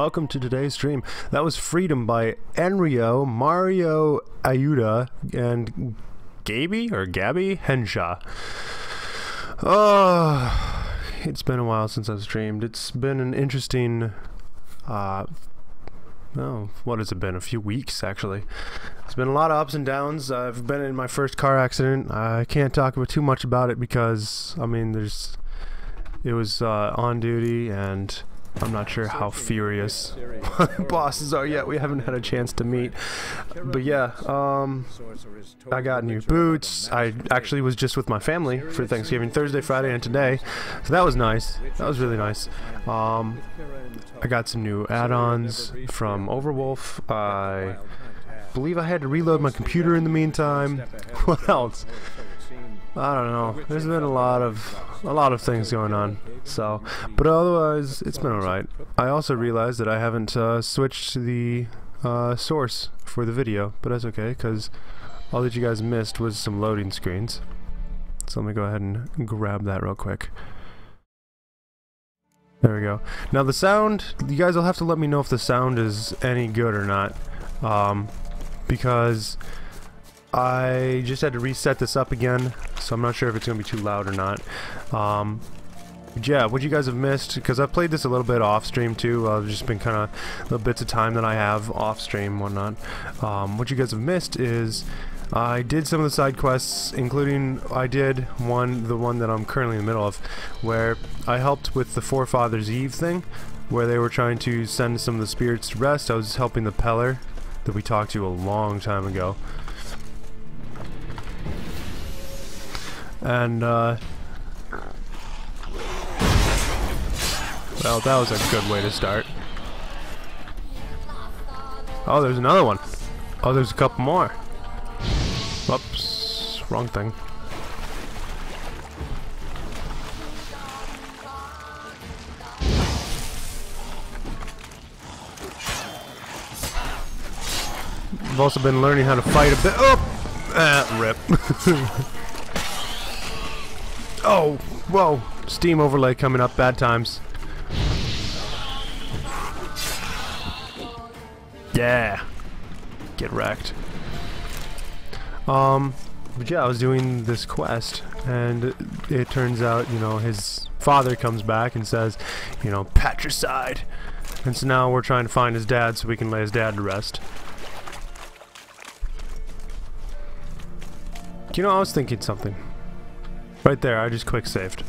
Welcome to today's stream. That was Freedom by Enrio, Mario Ayuda, and Gaby or Gabby Henshaw. Oh, it's been a while since I've streamed. It's been an interesting, uh, oh, what has it been? A few weeks, actually. It's been a lot of ups and downs. I've been in my first car accident. I can't talk about too much about it because, I mean, there's, it was uh, on duty and I'm not sure how furious bosses are yet. We haven't had a chance to meet. But yeah, um, I got new boots. I actually was just with my family for Thanksgiving Thursday, Friday, and today. So that was nice. That was really nice. Um, I got some new add-ons from Overwolf. I believe I had to reload my computer in the meantime. What else? I don't know. There's been a lot of a lot of things going on. So, but otherwise, it's been alright. I also realized that I haven't uh, switched the uh, source for the video, but that's okay because all that you guys missed was some loading screens. So let me go ahead and grab that real quick. There we go. Now the sound, you guys will have to let me know if the sound is any good or not. Um, because I just had to reset this up again, so I'm not sure if it's going to be too loud or not. Um, yeah, what you guys have missed, because I've played this a little bit off stream too, I've just been kind of little bits of time that I have off stream whatnot. Um, what you guys have missed is I did some of the side quests, including I did one, the one that I'm currently in the middle of, where I helped with the Forefathers Eve thing, where they were trying to send some of the spirits to rest. I was helping the Peller that we talked to a long time ago. And, uh, well, that was a good way to start. Oh, there's another one. Oh, there's a couple more. Oops, wrong thing. I've also been learning how to fight a bit. Oh! Ah, rip. oh, whoa. Steam overlay coming up. Bad times. Yeah. Get wrecked. Um, but yeah, I was doing this quest, and it turns out, you know, his father comes back and says, you know, patricide. And so now we're trying to find his dad so we can lay his dad to rest. You know, I was thinking something. Right there, I just quick saved.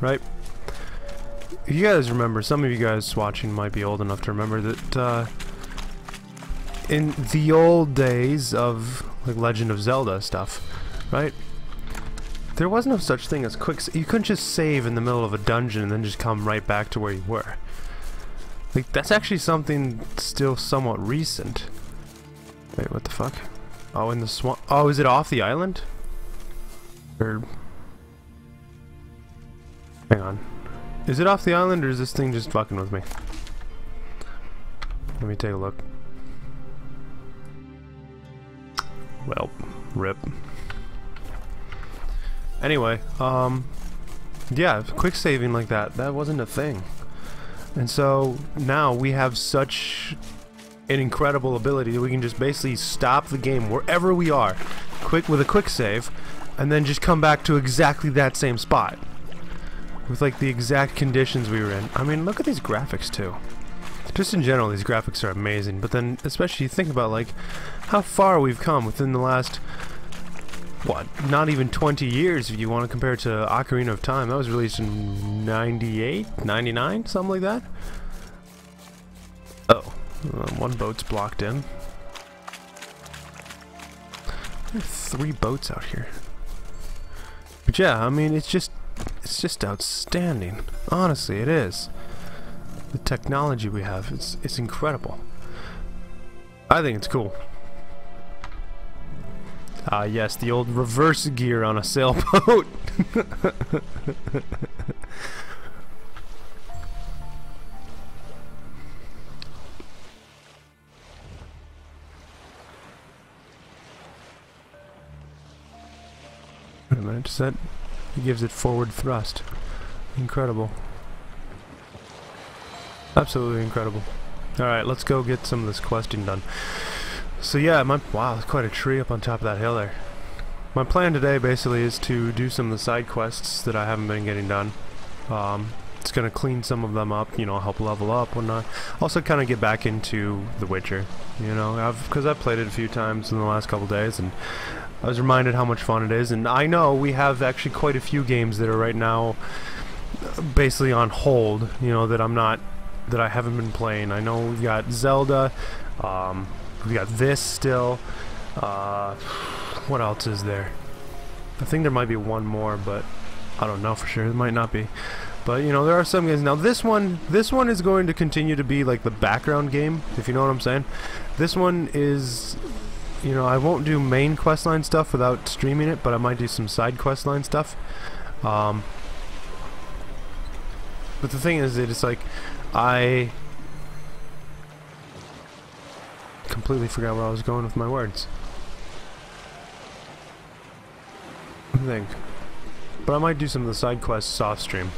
Right? You guys remember, some of you guys watching might be old enough to remember that, uh, in the old days of, like, Legend of Zelda stuff, right? There was no such thing as quick... You couldn't just save in the middle of a dungeon and then just come right back to where you were. Like, that's actually something still somewhat recent. Wait, what the fuck? Oh, in the swamp... Oh, is it off the island? Or... Hang on. Is it off the island or is this thing just fucking with me? Let me take a look. Well, rip. Anyway, um, yeah, quick saving like that, that wasn't a thing. And so now we have such an incredible ability that we can just basically stop the game wherever we are, quick with a quick save, and then just come back to exactly that same spot. With like the exact conditions we were in. I mean, look at these graphics too. Just in general, these graphics are amazing, but then especially you think about like how far we've come within the last what, not even 20 years if you want to compare it to Ocarina of Time. That was released in 98, 99, something like that. Oh, uh, one boat's blocked in. There are three boats out here. But yeah, I mean, it's just, it's just outstanding. Honestly, it is. The technology we have, it's, it's incredible. I think it's cool. Ah, yes, the old reverse gear on a sailboat. Wait a minute, that... He gives it forward thrust. Incredible. Absolutely incredible. Alright, let's go get some of this questing done. So yeah, my wow, there's quite a tree up on top of that hill there. My plan today basically is to do some of the side quests that I haven't been getting done. Um, it's going to clean some of them up, you know, help level up, whatnot. Also kind of get back into The Witcher, you know, because I've, I've played it a few times in the last couple days, and I was reminded how much fun it is. And I know we have actually quite a few games that are right now basically on hold, you know, that I'm not, that I haven't been playing. I know we've got Zelda, um, we got this still. Uh, what else is there? I think there might be one more, but I don't know for sure. It might not be. But you know, there are some games. Now this one, this one is going to continue to be like the background game, if you know what I'm saying. This one is, you know, I won't do main questline stuff without streaming it, but I might do some side questline stuff. Um, but the thing is, it's like I completely forgot where I was going with my words. I think. But I might do some of the side quests off stream.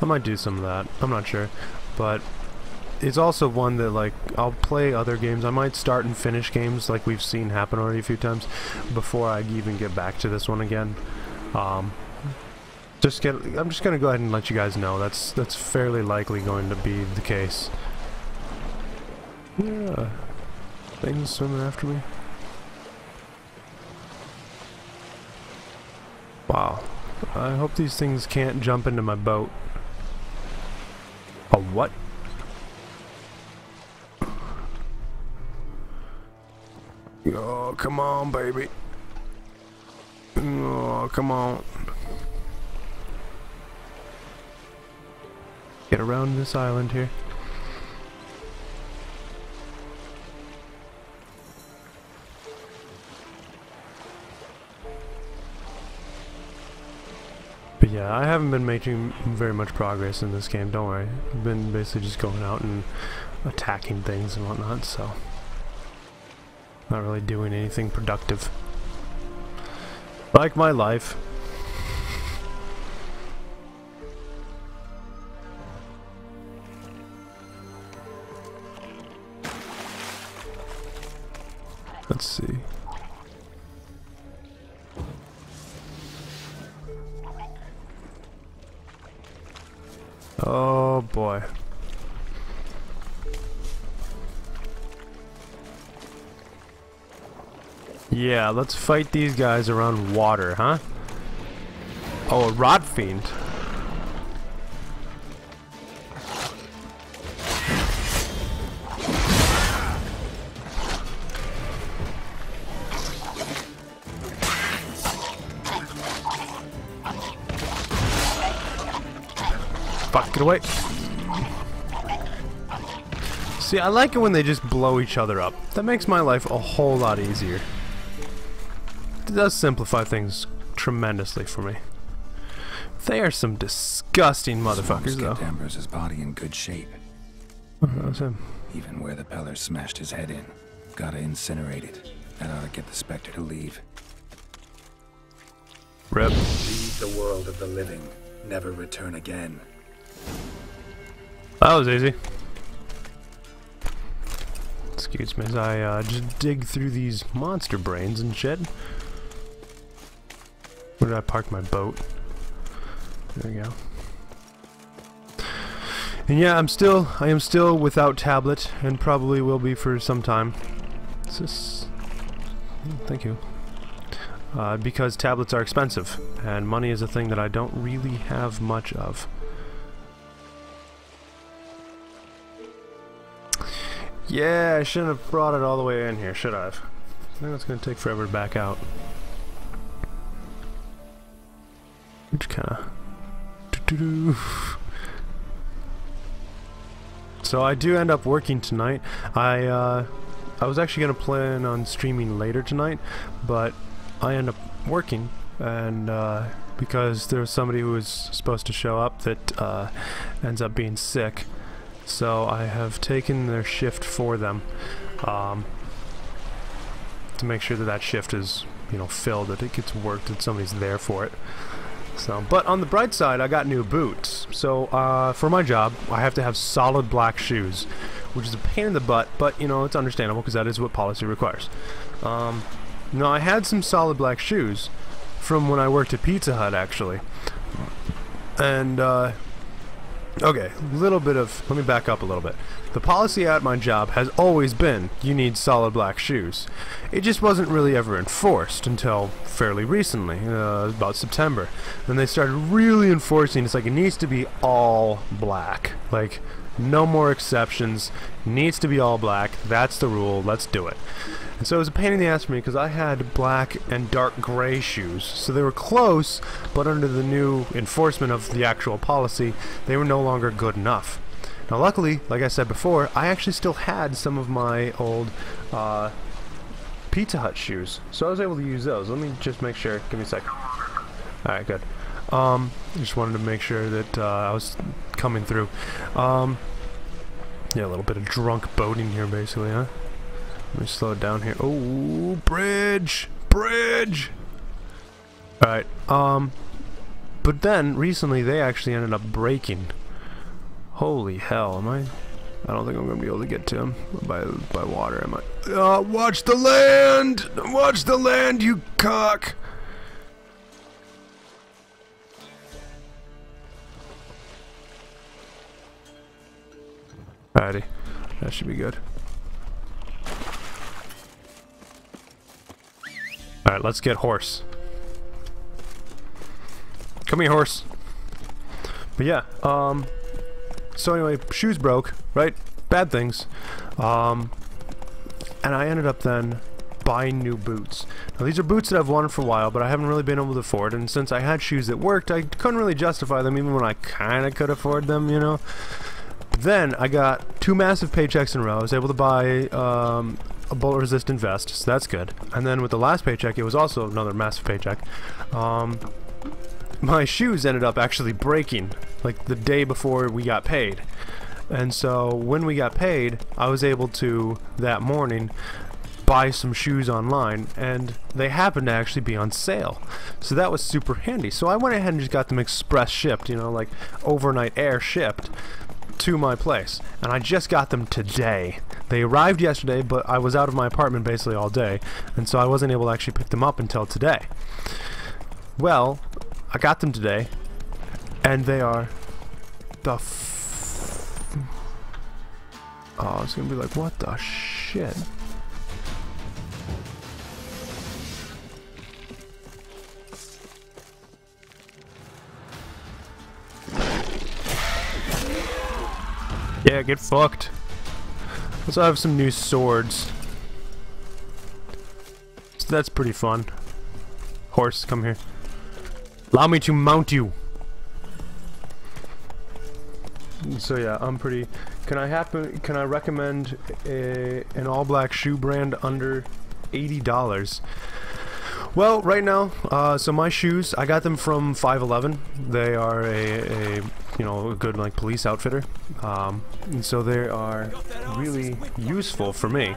I might do some of that. I'm not sure. But it's also one that like I'll play other games. I might start and finish games like we've seen happen already a few times before I even get back to this one again. Um, just get. I'm just gonna go ahead and let you guys know that's that's fairly likely going to be the case. Yeah, things swimming after me. Wow. I hope these things can't jump into my boat. A what? Oh, come on, baby. Oh, come on. Get around this island here. But yeah, I haven't been making very much progress in this game, don't worry. I've been basically just going out and attacking things and whatnot, so... Not really doing anything productive. Like my life. Let's see. Oh boy. Yeah, let's fight these guys around water, huh? Oh, a rot fiend. Fuck, get away. See, I like it when they just blow each other up. That makes my life a whole lot easier. It does simplify things tremendously for me. They are some disgusting motherfuckers, though. kept Ambrose's body in good shape. Oh, that was him. Even where the Peller smashed his head in. Gotta incinerate it. That ought to get the Spectre to leave. Rip. Leave the world of the living. Never return again. That was easy. Excuse me as I uh, just dig through these monster brains and shit. Where did I park my boat? There we go. And yeah, I'm still, I am still without tablet, and probably will be for some time. Is this... Thank you. Uh, because tablets are expensive, and money is a thing that I don't really have much of. Yeah, I shouldn't have brought it all the way in here, should I have? I think it's going to take forever to back out. Which kind of... So I do end up working tonight. I, uh, I was actually going to plan on streaming later tonight, but I end up working, and, uh, because there was somebody who was supposed to show up that, uh, ends up being sick. So I have taken their shift for them um, to make sure that that shift is, you know, filled, that it gets worked, that somebody's there for it. So, but on the bright side, I got new boots. So, uh, for my job, I have to have solid black shoes, which is a pain in the butt, but, you know, it's understandable because that is what policy requires. Um, now, I had some solid black shoes from when I worked at Pizza Hut, actually. And, uh, okay, a little bit of, let me back up a little bit. The policy at my job has always been you need solid black shoes. It just wasn't really ever enforced until fairly recently, uh, about September. Then they started really enforcing it's like it needs to be all black. Like, no more exceptions. Needs to be all black. That's the rule. Let's do it. And so it was a pain in the ass for me because I had black and dark gray shoes. So they were close, but under the new enforcement of the actual policy, they were no longer good enough. Now luckily, like I said before, I actually still had some of my old uh, Pizza Hut shoes. So I was able to use those. Let me just make sure. Give me a sec. Alright, good. Um, just wanted to make sure that uh, I was coming through. Um, yeah, a little bit of drunk boating here, basically, huh? Let me slow down here. Oh, bridge! Bridge! Alright, um, but then, recently, they actually ended up breaking. Holy hell, am I... I don't think I'm gonna be able to get to him by by water, am I? Uh, watch the land! Watch the land, you cock! Alrighty, that should be good. Alright, let's get horse. Come here, horse. But yeah, um, so anyway, shoes broke, right? Bad things. Um, and I ended up then buying new boots. Now these are boots that I've wanted for a while, but I haven't really been able to afford. And since I had shoes that worked, I couldn't really justify them, even when I kind of could afford them, you know. Then I got two massive paychecks in a row. I was able to buy um, a bullet-resistant vest, so that's good. And then with the last paycheck, it was also another massive paycheck. Um, my shoes ended up actually breaking like the day before we got paid. And so when we got paid, I was able to that morning buy some shoes online and they happened to actually be on sale. So that was super handy. So I went ahead and just got them express shipped, you know, like overnight air shipped to my place. And I just got them today. They arrived yesterday, but I was out of my apartment basically all day, and so I wasn't able to actually pick them up until today. Well, I got them today, and they are the f Oh, it's gonna be like, what the shit? Yeah, get fucked. Let's have some new swords. So that's pretty fun. Horse, come here. Allow me to mount you. So yeah, I'm pretty. Can I happen? Can I recommend a, an all-black shoe brand under eighty dollars? Well, right now, uh, so my shoes, I got them from 511. They are a, a you know, a good like police outfitter. Um, and so they are really useful for me.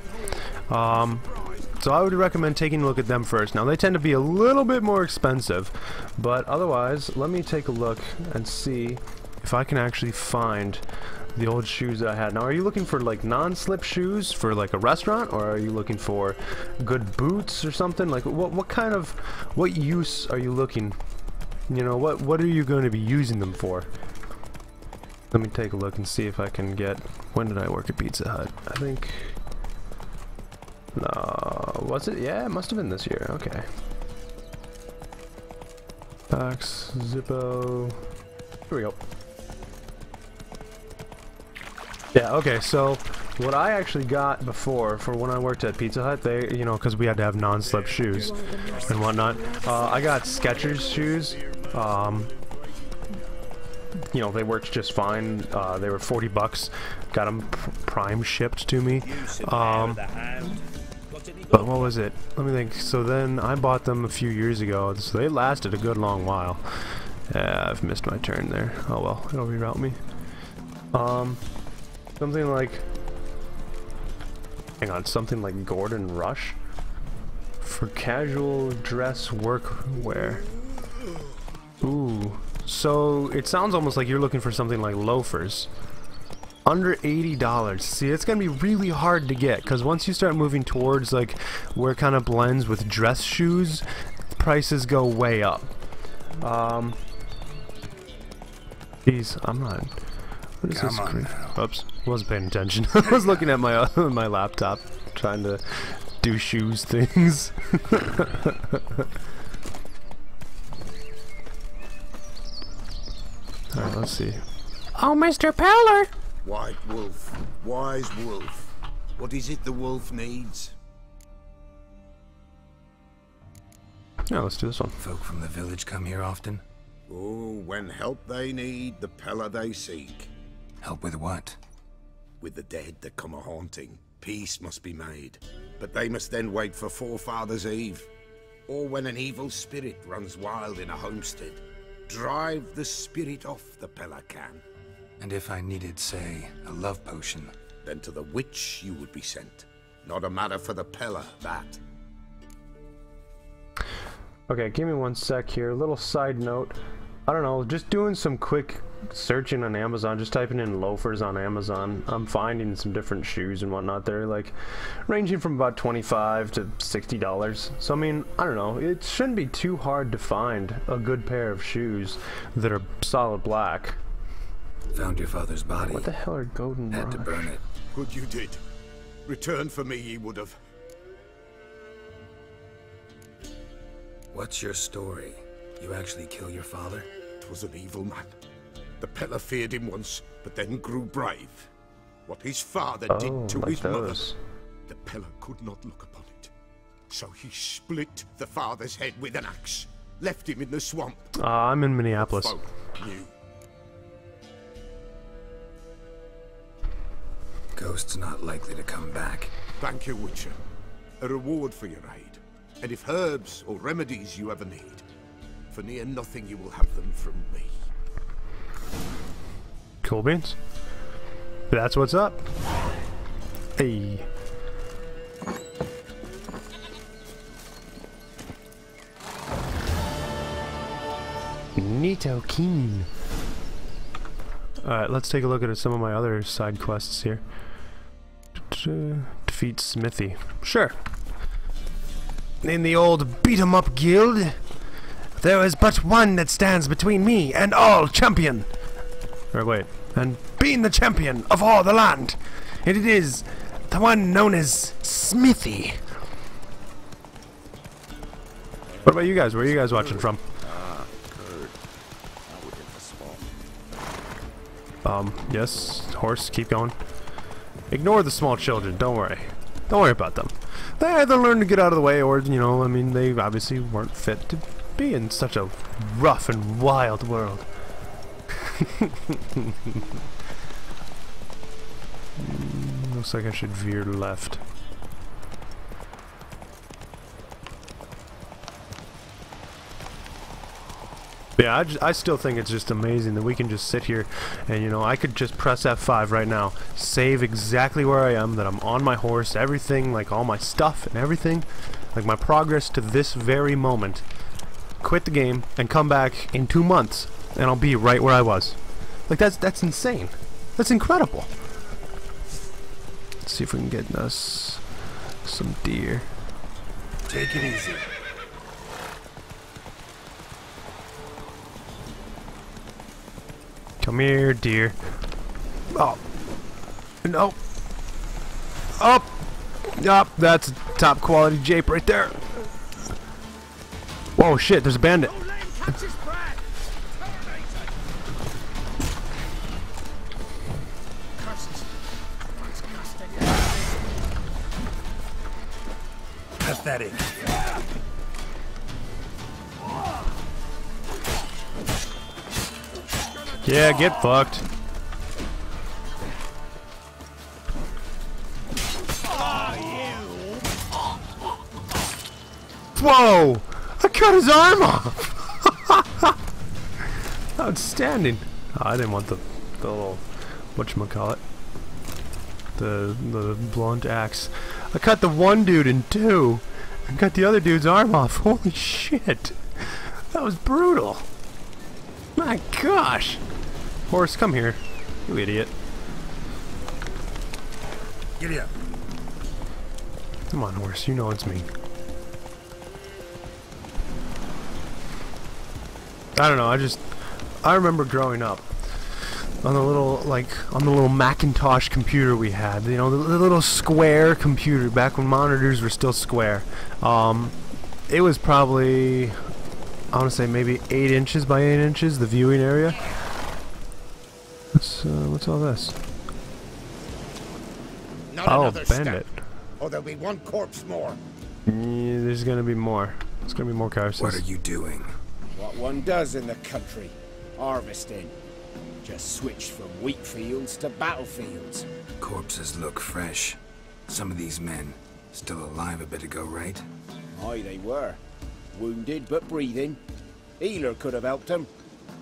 Um, so I would recommend taking a look at them first. Now they tend to be a little bit more expensive, but otherwise, let me take a look and see if I can actually find the old shoes I had. Now, are you looking for like non-slip shoes for like a restaurant, or are you looking for good boots or something? Like, what what kind of what use are you looking? You know, what what are you going to be using them for? Let me take a look and see if I can get. When did I work at Pizza Hut? I think. No, was it? Yeah, it must have been this year. Okay. Box, Zippo. Here we go. Yeah, okay, so what I actually got before for when I worked at Pizza Hut, they, you know, because we had to have non-slip shoes and whatnot, uh, I got Skechers shoes. Um, you know, they worked just fine. Uh, they were 40 bucks. Got them prime shipped to me. Um, but what was it? Let me think. So then I bought them a few years ago. So they lasted a good long while. Yeah, I've missed my turn there. Oh well, it'll reroute me. Um, Something like... Hang on, something like Gordon Rush? For casual dress work wear. Ooh. So it sounds almost like you're looking for something like loafers. Under $80. See, it's going to be really hard to get because once you start moving towards like where it kind of blends with dress shoes, prices go way up. Um, Jeez, I'm not. What is Come this? on. Oops, wasn't paying attention. I was looking at my uh, my laptop, trying to do shoes things. All right, let's see. Oh, Mr. Peller. White wolf, wise wolf. What is it the wolf needs? Yeah, let's do this one. Folk from the village come here often. Oh, when help they need, the Peller they seek. Help with what? With the dead that come a haunting, peace must be made. But they must then wait for Forefathers' Eve. Or when an evil spirit runs wild in a homestead. Drive the spirit off the Peller can. And if I needed, say, a love potion, Then to the witch you would be sent. Not a matter for the Peller, that. Okay, give me one sec here. A little side note. I don't know, just doing some quick searching on Amazon, just typing in loafers on Amazon. I'm finding some different shoes and whatnot. They're like ranging from about 25 to 60 dollars. So I mean, I don't know. It shouldn't be too hard to find a good pair of shoes that are solid black. found your father's body, What the hell are golden had to burn it. Good you did. Return for me ye would have. What's your story? You actually kill your father? It was an evil man. The Peller feared him once, but then grew brave. What his father Oh, did to like his mother, the Peller could not look upon it. So he split the father's head with an axe, left him in the swamp. Uh, I'm in Minneapolis. Ghost's not likely to come back. Thank you, Witcher. A reward for your aid. And if herbs or remedies you ever need, for near nothing you will have them from me. Cool beans. That's what's up. Hey. Neato Keen. Alright, let's take a look at some of my other side quests here. Defeat Smithy. Sure. In the old beat 'em up guild, there is but one that stands between me and all champion. Or wait, and being the champion of all the land, and it is the one known as Smithy. What about you guys? Where are you guys watching from? Um, yes, horse, keep going. Ignore the small children, don't worry. Don't worry about them. They either learn to get out of the way or, you know, I mean, they obviously weren't fit to be in such a rough and wild world. Looks like I should veer left. Yeah, I, I still think it's just amazing that we can just sit here and, you know, I could just press F5 right now, save exactly where I am, that I'm on my horse, everything, like all my stuff and everything, like my progress to this very moment, quit the game, and come back in two months, and I'll be right where I was. Like, that's, that's insane. That's incredible. Let's see if we can get us some deer. Take it easy. Come here, deer. Oh. No. Up. Up. That's top quality jape right there. Whoa, shit, there's a bandit. Pathetic. Yeah, get fucked. Whoa! I cut his arm off! Outstanding. Oh, I didn't want the, the little, whatchamacallit, the, the blunt axe. I cut the one dude in two, and cut the other dude's arm off. Holy shit! That was brutal. My gosh! Horse, come here. You idiot. Giddy up. Come on, horse. You know it's me. I don't know. I just I remember growing up on the little like on the little Macintosh computer we had. You know, the, the little square computer back when monitors were still square. Um, it was probably I want to say maybe eight inches by eight inches. The viewing area. What's uh, what's all this? Not Oh, bandit. step, or there'll be one corpse more. Yeah, there's gonna be more. There's gonna be more corpses. What are you doing? What one does in the country. Harvesting. Just switched from wheat fields to battlefields. Corpses look fresh. Some of these men still alive a bit ago, right? Aye, they were. Wounded but breathing. Healer could have helped them.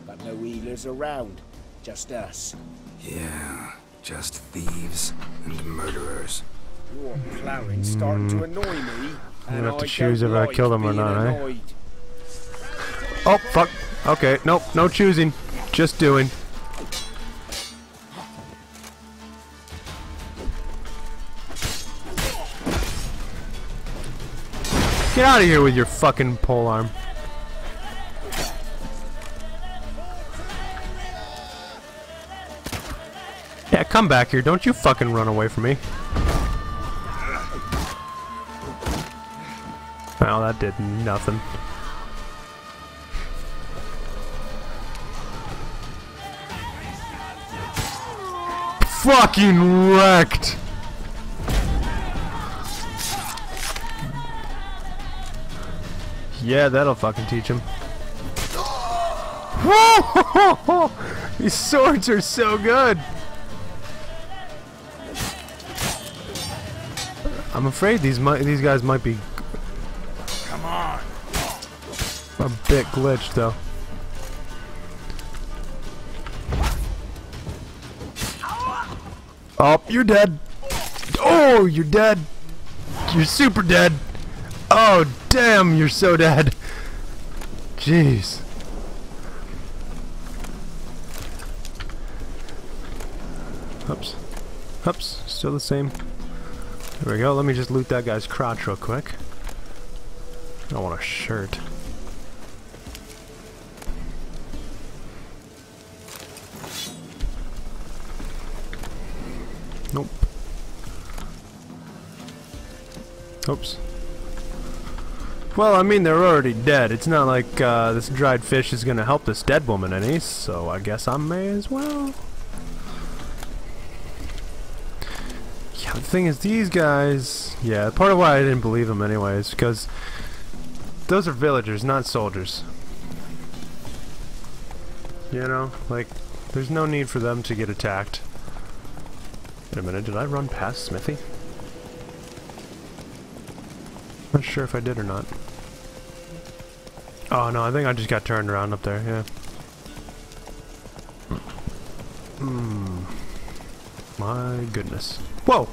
But no healers around. Just us. Yeah, just thieves and murderers. Your ploughing's starting to annoy me. I'm and gonna have to choose if I kill them or not, eh? Oh, fuck. Okay, nope, no choosing. Just doing. Get out of here with your fucking pole arm. Yeah, come back here. Don't you fucking run away from me. Well, that did nothing. Fucking wrecked! Yeah, that'll fucking teach him. These swords are so good! I'm afraid these might these guys might be Come on. a bit glitched though. Oh, you're dead. Oh, you're dead. You're super dead. Oh, damn, you're so dead. Jeez. Oops. Oops, still the same. There we go. Let me just loot that guy's crotch real quick. I want a shirt. Oops. Well, I mean, they're already dead. It's not like uh, this dried fish is gonna help this dead woman any, so I guess I may as well. Yeah, the thing is, these guys... Yeah, part of why I didn't believe them anyway is because those are villagers, not soldiers. You know, like, there's no need for them to get attacked. Wait a minute, did I run past Smithy? Not sure if I did or not. Oh no, I think I just got turned around up there, yeah. Hmm. My goodness. Whoa!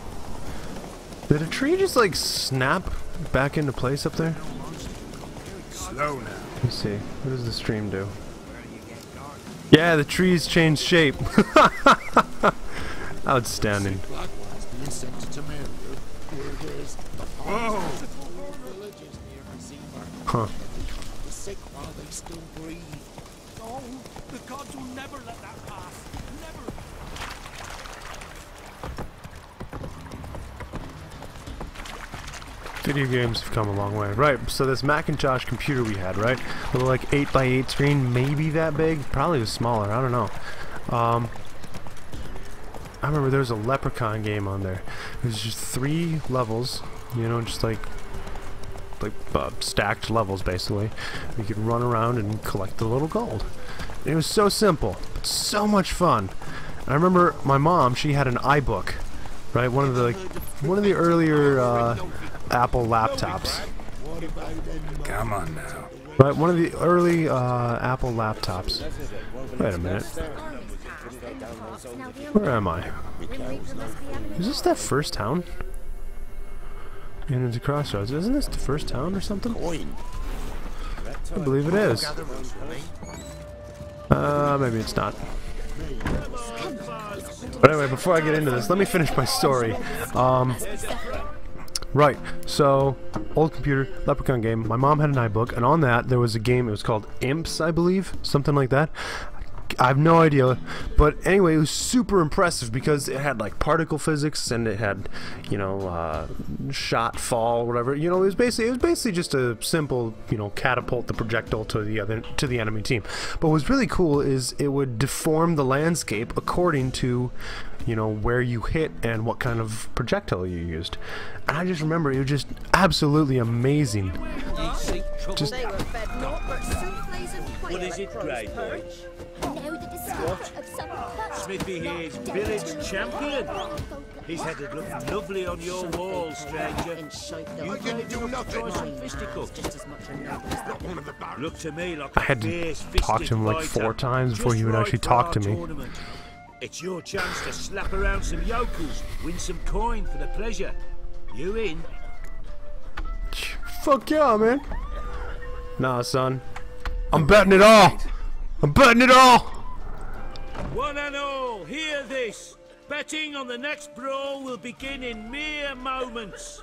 Did a tree just like snap back into place up there? Slow now. Let me see. What does the stream do? Yeah, the trees change shape. Outstanding. Gods will never let that pass. Never. Video games have come a long way. Right, so this Macintosh computer we had, right? Little like 8x8 screen, maybe that big? Probably was smaller, I don't know. Um, I remember there was a Leprechaun game on there. It was just three levels, you know, just like like uh, stacked levels basically. You could run around and collect the little gold. It was so simple, but so much fun. And I remember my mom, she had an iBook, right? One of the one of the earlier uh, Apple laptops. Come on now. Right, one of the early uh, Apple laptops. Wait a minute. Where am I? Is this that first town? And it's a crossroads. Isn't this the first town or something? I believe it is. Uh, maybe it's not. But anyway, before I get into this, let me finish my story. Um, right, so, old computer, Leprechaun game. My mom had an iBook, and on that there was a game, it was called Imps, I believe, something like that. I have no idea, but anyway, it was super impressive because it had like particle physics and it had, you know, uh, shot fall, whatever. You know, it was basically it was basically just a simple, you know, catapult the projectile to the other to the enemy team. But what's really cool is it would deform the landscape according to, you know, where you hit and what kind of projectile you used. And I just remember it was just absolutely amazing. Just They were fed naught but souffles and quail What is at it, some cut. Smithy here's village champion. He's had it look lovely on your wall, stranger. You didn't do nothing. Try. Just as much a noble as that. One of the. Look to me like I had to talk to him like four times before Just he would right actually talk to me. tournament. It's your chance to slap around some yokels, win some coin for the pleasure. You in? Fuck yeah, man. Nah, son. I'm betting it all. I'm betting it all. One and all, hear this. Betting on the next brawl will begin in mere moments.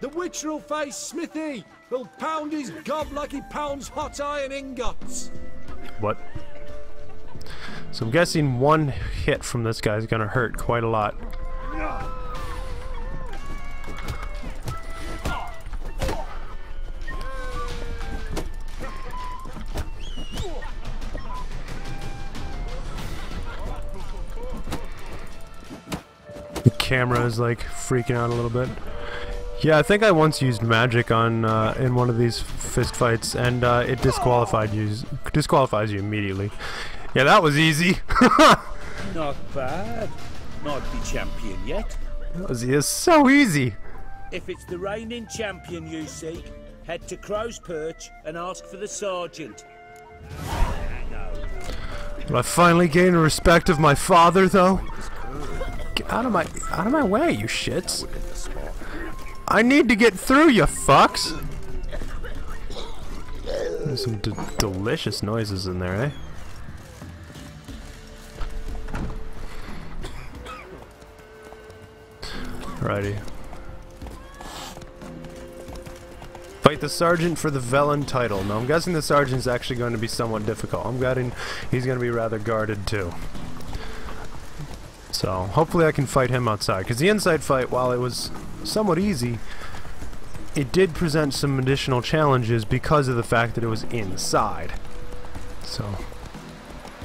The witch will face Smithy. He'll pound his gob like he pounds hot iron ingots. What? So I'm guessing one hit from this guy is gonna hurt quite a lot. The camera is like freaking out a little bit. Yeah, I think I once used magic on uh, in one of these fist fights, and uh, it disqualified you disqualifies you immediately. Yeah, that was easy. Not bad. Not the champion yet. that was it's so easy. If it's the reigning champion you seek, head to Crow's Perch and ask for the sergeant. Will I finally gain the respect of my father, though? Out of my out of my way, you shits! I need to get through, you fucks! There's some delicious noises in there, eh? Righty. Fight the sergeant for the Velen title. Now I'm guessing the sergeant's actually going to be somewhat difficult. I'm betting he's going to be rather guarded too. So hopefully I can fight him outside. Because the inside fight, while it was somewhat easy, it did present some additional challenges because of the fact that it was inside. So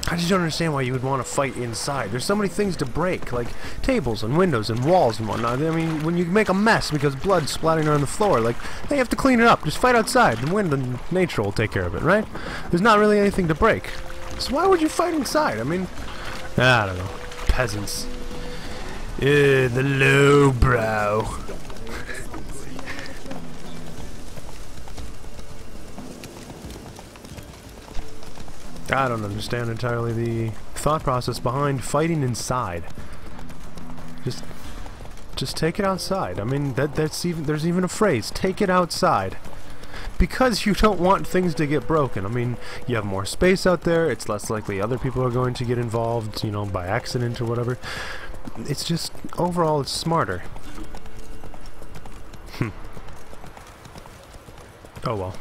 I just don't understand why you would want to fight inside. There's so many things to break, like tables and windows and walls and whatnot. I mean, when you make a mess because blood's splattering on the floor, like, they have to clean it up. Just fight outside. The wind and nature will take care of it, right? There's not really anything to break. So why would you fight inside? I mean, I don't know. Peasants. Eh, the lowbrow. I don't understand entirely the thought process behind fighting inside. Just just take it outside. I mean that that's even there's even a phrase, take it outside. Because you don't want things to get broken. I mean, you have more space out there, it's less likely other people are going to get involved, you know, by accident or whatever. It's just overall it's smarter. Hmm. Oh well.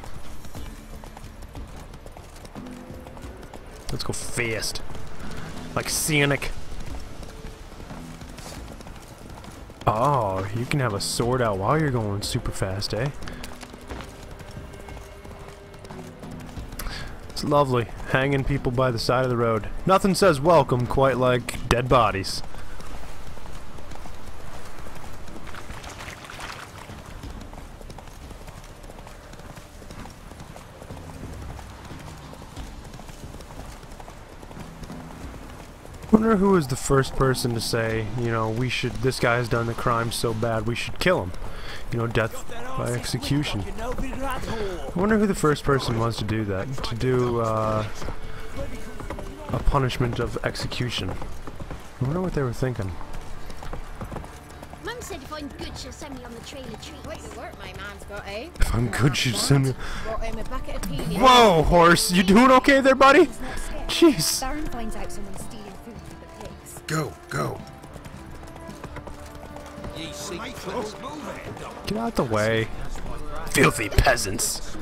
Let's go fast. Like Sonic. Oh, you can have a sword out while you're going super fast, eh? Lovely, hanging people by the side of the road. Nothing says welcome quite like dead bodies. wonder who was the first person to say, you know, we should, this guy's done the crime so bad, we should kill him. You know, death by execution. I wonder who the first person was to do that, to do, uh, a punishment of execution. I wonder what they were thinking. Mum said if I'm good, she'll send me on the trail of treats. Quite the work my man's got, eh? If I'm good, she'd send me... Brought him a bucket of peas. Whoa, horse! You doing okay there, buddy? Jeez. Baron finds Get out the way. Filthy peasants.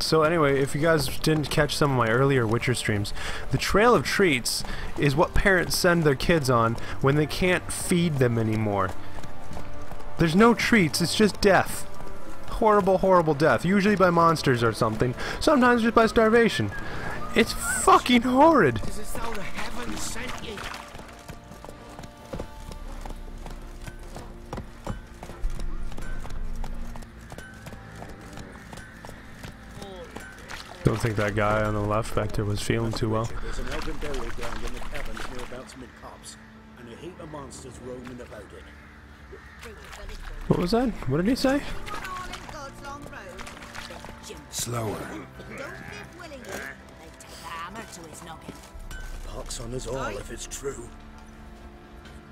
So anyway, if you guys didn't catch some of my earlier Witcher streams, the Trail of Treats is what parents send their kids on when they can't feed them anymore. There's no treats, it's just death. Horrible, horrible death. Usually by monsters or something. Sometimes just by starvation. It's fucking horrid. Don't think that guy on the left back there was feeling too well. There's an elven burial ground in the caverns near about mid copse, and a heap of monsters roaming about it. What was that? What did he say? Slower. Pox on us all if it's true.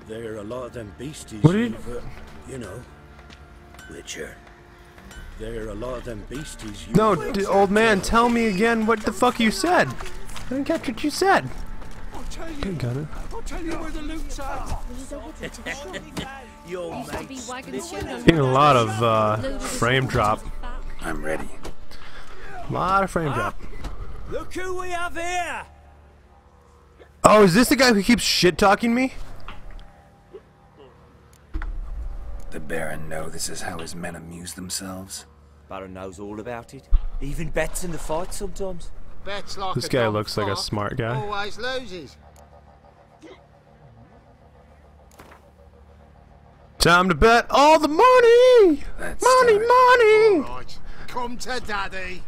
There are a lot of them beasties What are you- uh, you know, Witcher. There a lot of them beasties you No, d- old man, tell me again what the fuck you said. I didn't catch what you said. I'll tell I you. got it. I'll tell you where the loot's at. Will you go with me to the shop? Your Used to be mates. wagon shown on Getting a lot of uh, frame drop. I'm ready. A lot of frame drop. Look who we have here! Oh, is this the guy who keeps shit talking me? The Baron know this is how his men amuse themselves. Baron knows all about it. Even bets in the fight sometimes. Bets like This a guy looks like a smart guy. Always loses. Time to bet all the money! Let's Money, money! Right, come to daddy.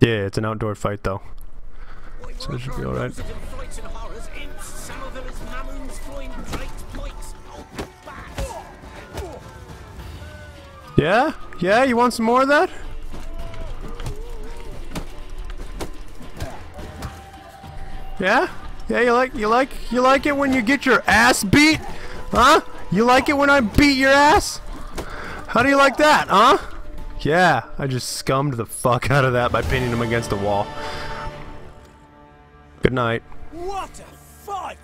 Yeah, it's an outdoor fight though. So it should be alright. Yeah? Yeah, you want some more of that? Yeah? Yeah, you like you like you like it when you get your ass beat? Huh? You like it when I beat your ass? How do you like that, huh? Yeah, I just scummed the fuck out of that by pinning him against the wall. Good night. What a fight!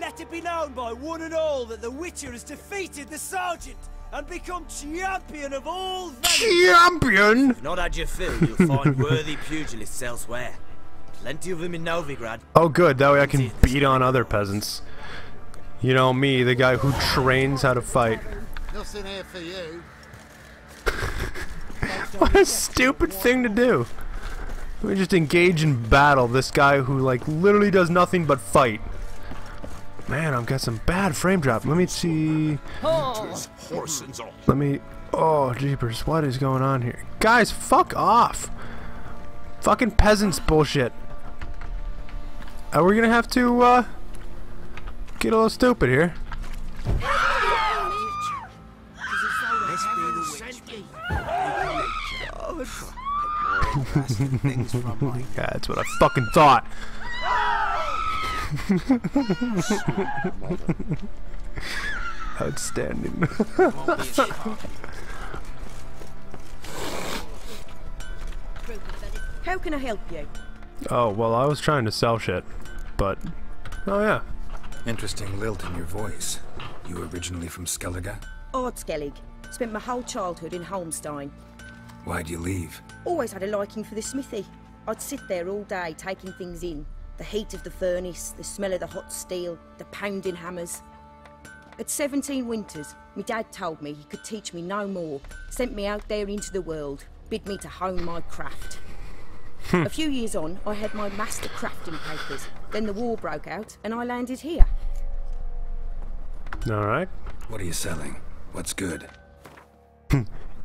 Let it be known by one and all that the Witcher has defeated the Sergeant and become champion of all Velen. Champion! Not had your fill, you'll find worthy pugilists elsewhere. Plenty of them in Novigrad. Oh good, that way I can beat on other peasants. You know me, the guy who trains how to fight. Nothing here for you. What a stupid thing to do. Let me just engage in battle this guy who like literally does nothing but fight. Man, I've got some bad frame drop. Let me see. Let me. Oh, jeepers! What is going on here, guys? Fuck off! Fucking peasants bullshit. Are we gonna have to uh, get a little stupid here? This be the sent you. Things from my Yeah, that's what I fucking thought. Outstanding. How can I help you? oh, well, I was trying to sell shit, but. Oh, yeah. Interesting lilt in your voice. You originally from Skellige? Ardskellig. Spent my whole childhood in Holmstein. Why'd you leave? Always had a liking for the smithy. I'd sit there all day taking things in. The heat of the furnace, the smell of the hot steel, the pounding hammers. At 17 winters, my dad told me he could teach me no more. Sent me out there into the world, bid me to hone my craft. a few years on, I had my master crafting papers. Then the war broke out, and I landed here. Alright. What are you selling? What's good?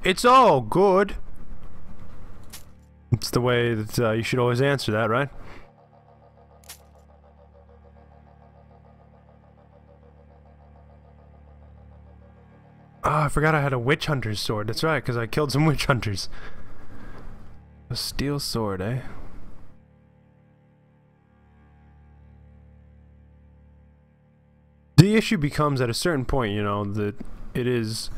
It's all good. It's the way that uh, you should always answer that, right? Oh, I forgot I had a witch hunter's sword. That's right, because I killed some witch hunters. A steel sword, eh? The issue becomes at a certain point, you know, that it is...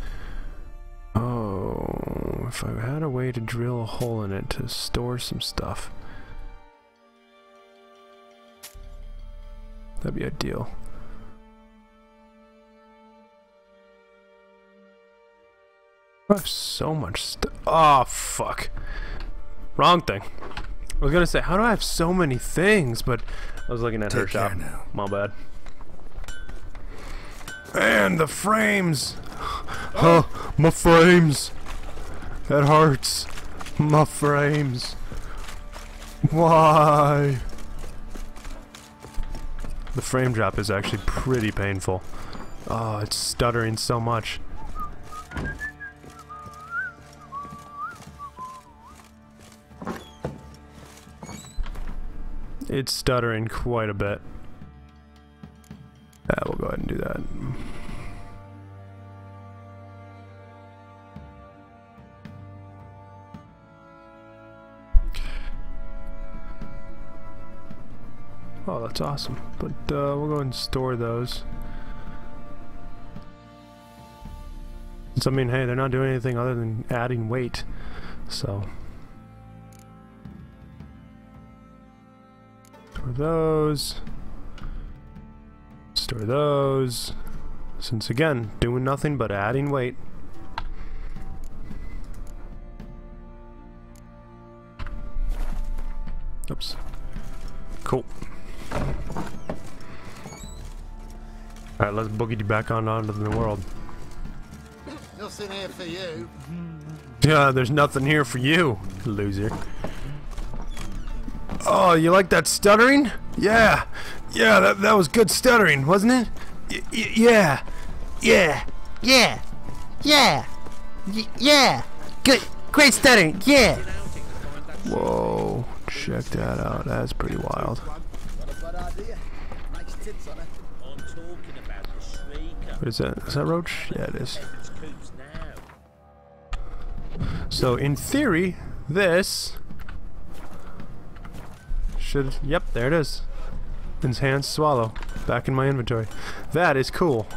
Oh, if I had a way to drill a hole in it to store some stuff. That'd be ideal. I have so much stuff. Oh, ah, fuck. Wrong thing. I was gonna say, how do I have so many things? But I was looking at her Take care shop. now. My bad. And the frames! Oh, my frames! That hurts. My frames. Why? The frame drop is actually pretty painful. Oh, it's stuttering so much. It's stuttering quite a bit. Yeah, we'll go ahead and do that. Oh, that's awesome. But uh, we'll go and store those. So, I mean, hey, they're not doing anything other than adding weight. So. Store those. Store those. Since, again, doing nothing but adding weight. Oops. Cool. Alright, let's boogie you back on onto the world. Nothing here for you. Yeah, there's nothing here for you, loser. Oh, you like that stuttering? Yeah, yeah, that, that was good stuttering, wasn't it? Y yeah, yeah, yeah, yeah, y yeah, good, great stuttering, yeah. Whoa, check that out, that's pretty wild. What is that? Is that Roach? Yeah, it is. So, in theory, this should... Yep, there it is. Enhanced Swallow. Back in my inventory. That is cool.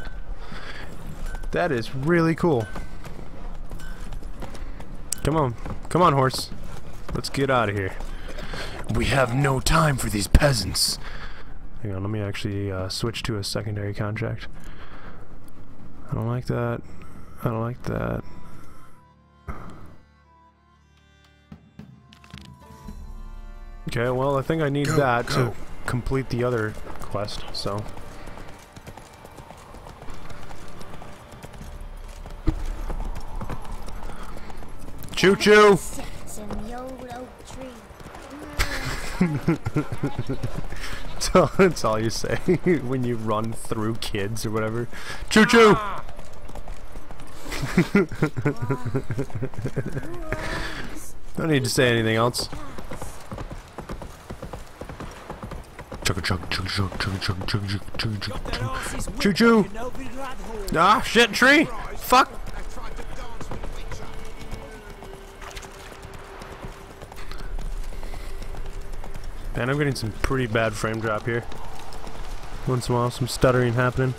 That is really cool. Come on. Come on, horse. Let's get out of here. We have no time for these peasants. Hang on, let me actually uh, switch to a secondary contract. I don't like that. I don't like that. Okay, well, I think I need Go, that go. to complete the other quest, so. Choo choo! Sits in the old oak tree. That's all, that's all you say when you run through kids or whatever. Choo choo! Ah! Don't need to say anything else. Chugga chug chug chug chug chug chug chug chug chug Their chug. asses Choo choo! like an open rat hole. Ah, shit, tree! Fuck! Man, I'm getting some pretty bad frame drop here. Once in a while, some stuttering happening.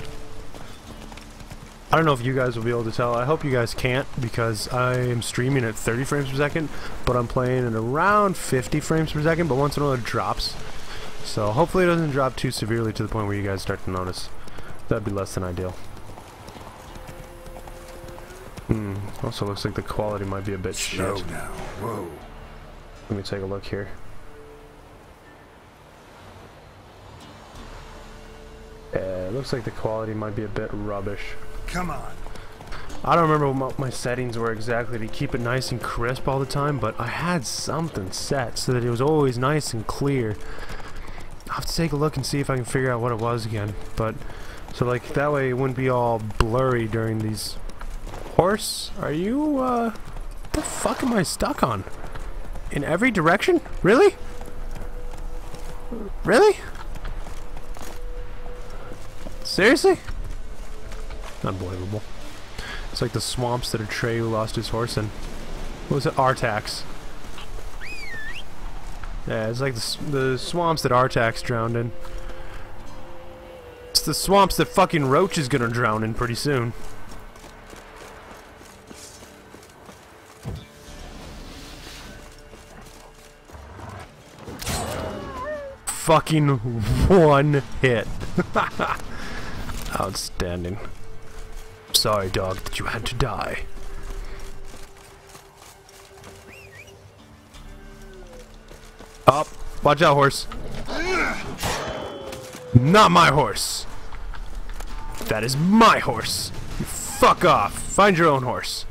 I don't know if you guys will be able to tell. I hope you guys can't because I am streaming at 30 frames per second, but I'm playing at around 50 frames per second, but once in a while it drops. So hopefully it doesn't drop too severely to the point where you guys start to notice. That'd be less than ideal. Hmm. Also looks like the quality might be a bit Slow shit. now. Whoa. Let me take a look here. It looks like the quality might be a bit rubbish. Come on. I don't remember what my settings were exactly to keep it nice and crisp all the time, but I had something set so that it was always nice and clear. I'll have to take a look and see if I can figure out what it was again. But, so like, that way it wouldn't be all blurry during these... Horse, are you, uh... What the fuck am I stuck on? In every direction? Really? Really? Seriously? Unbelievable. It's like the swamps that a Atreyu lost his horse in. What was it? Artax. Yeah, it's like the, the swamps that Artax drowned in. It's the swamps that fucking Roach is gonna drown in pretty soon. fucking one hit. Outstanding. Sorry, dog, that you had to die. Up. Watch out, horse. Not my horse. That is my horse. You fuck off. Find your own horse.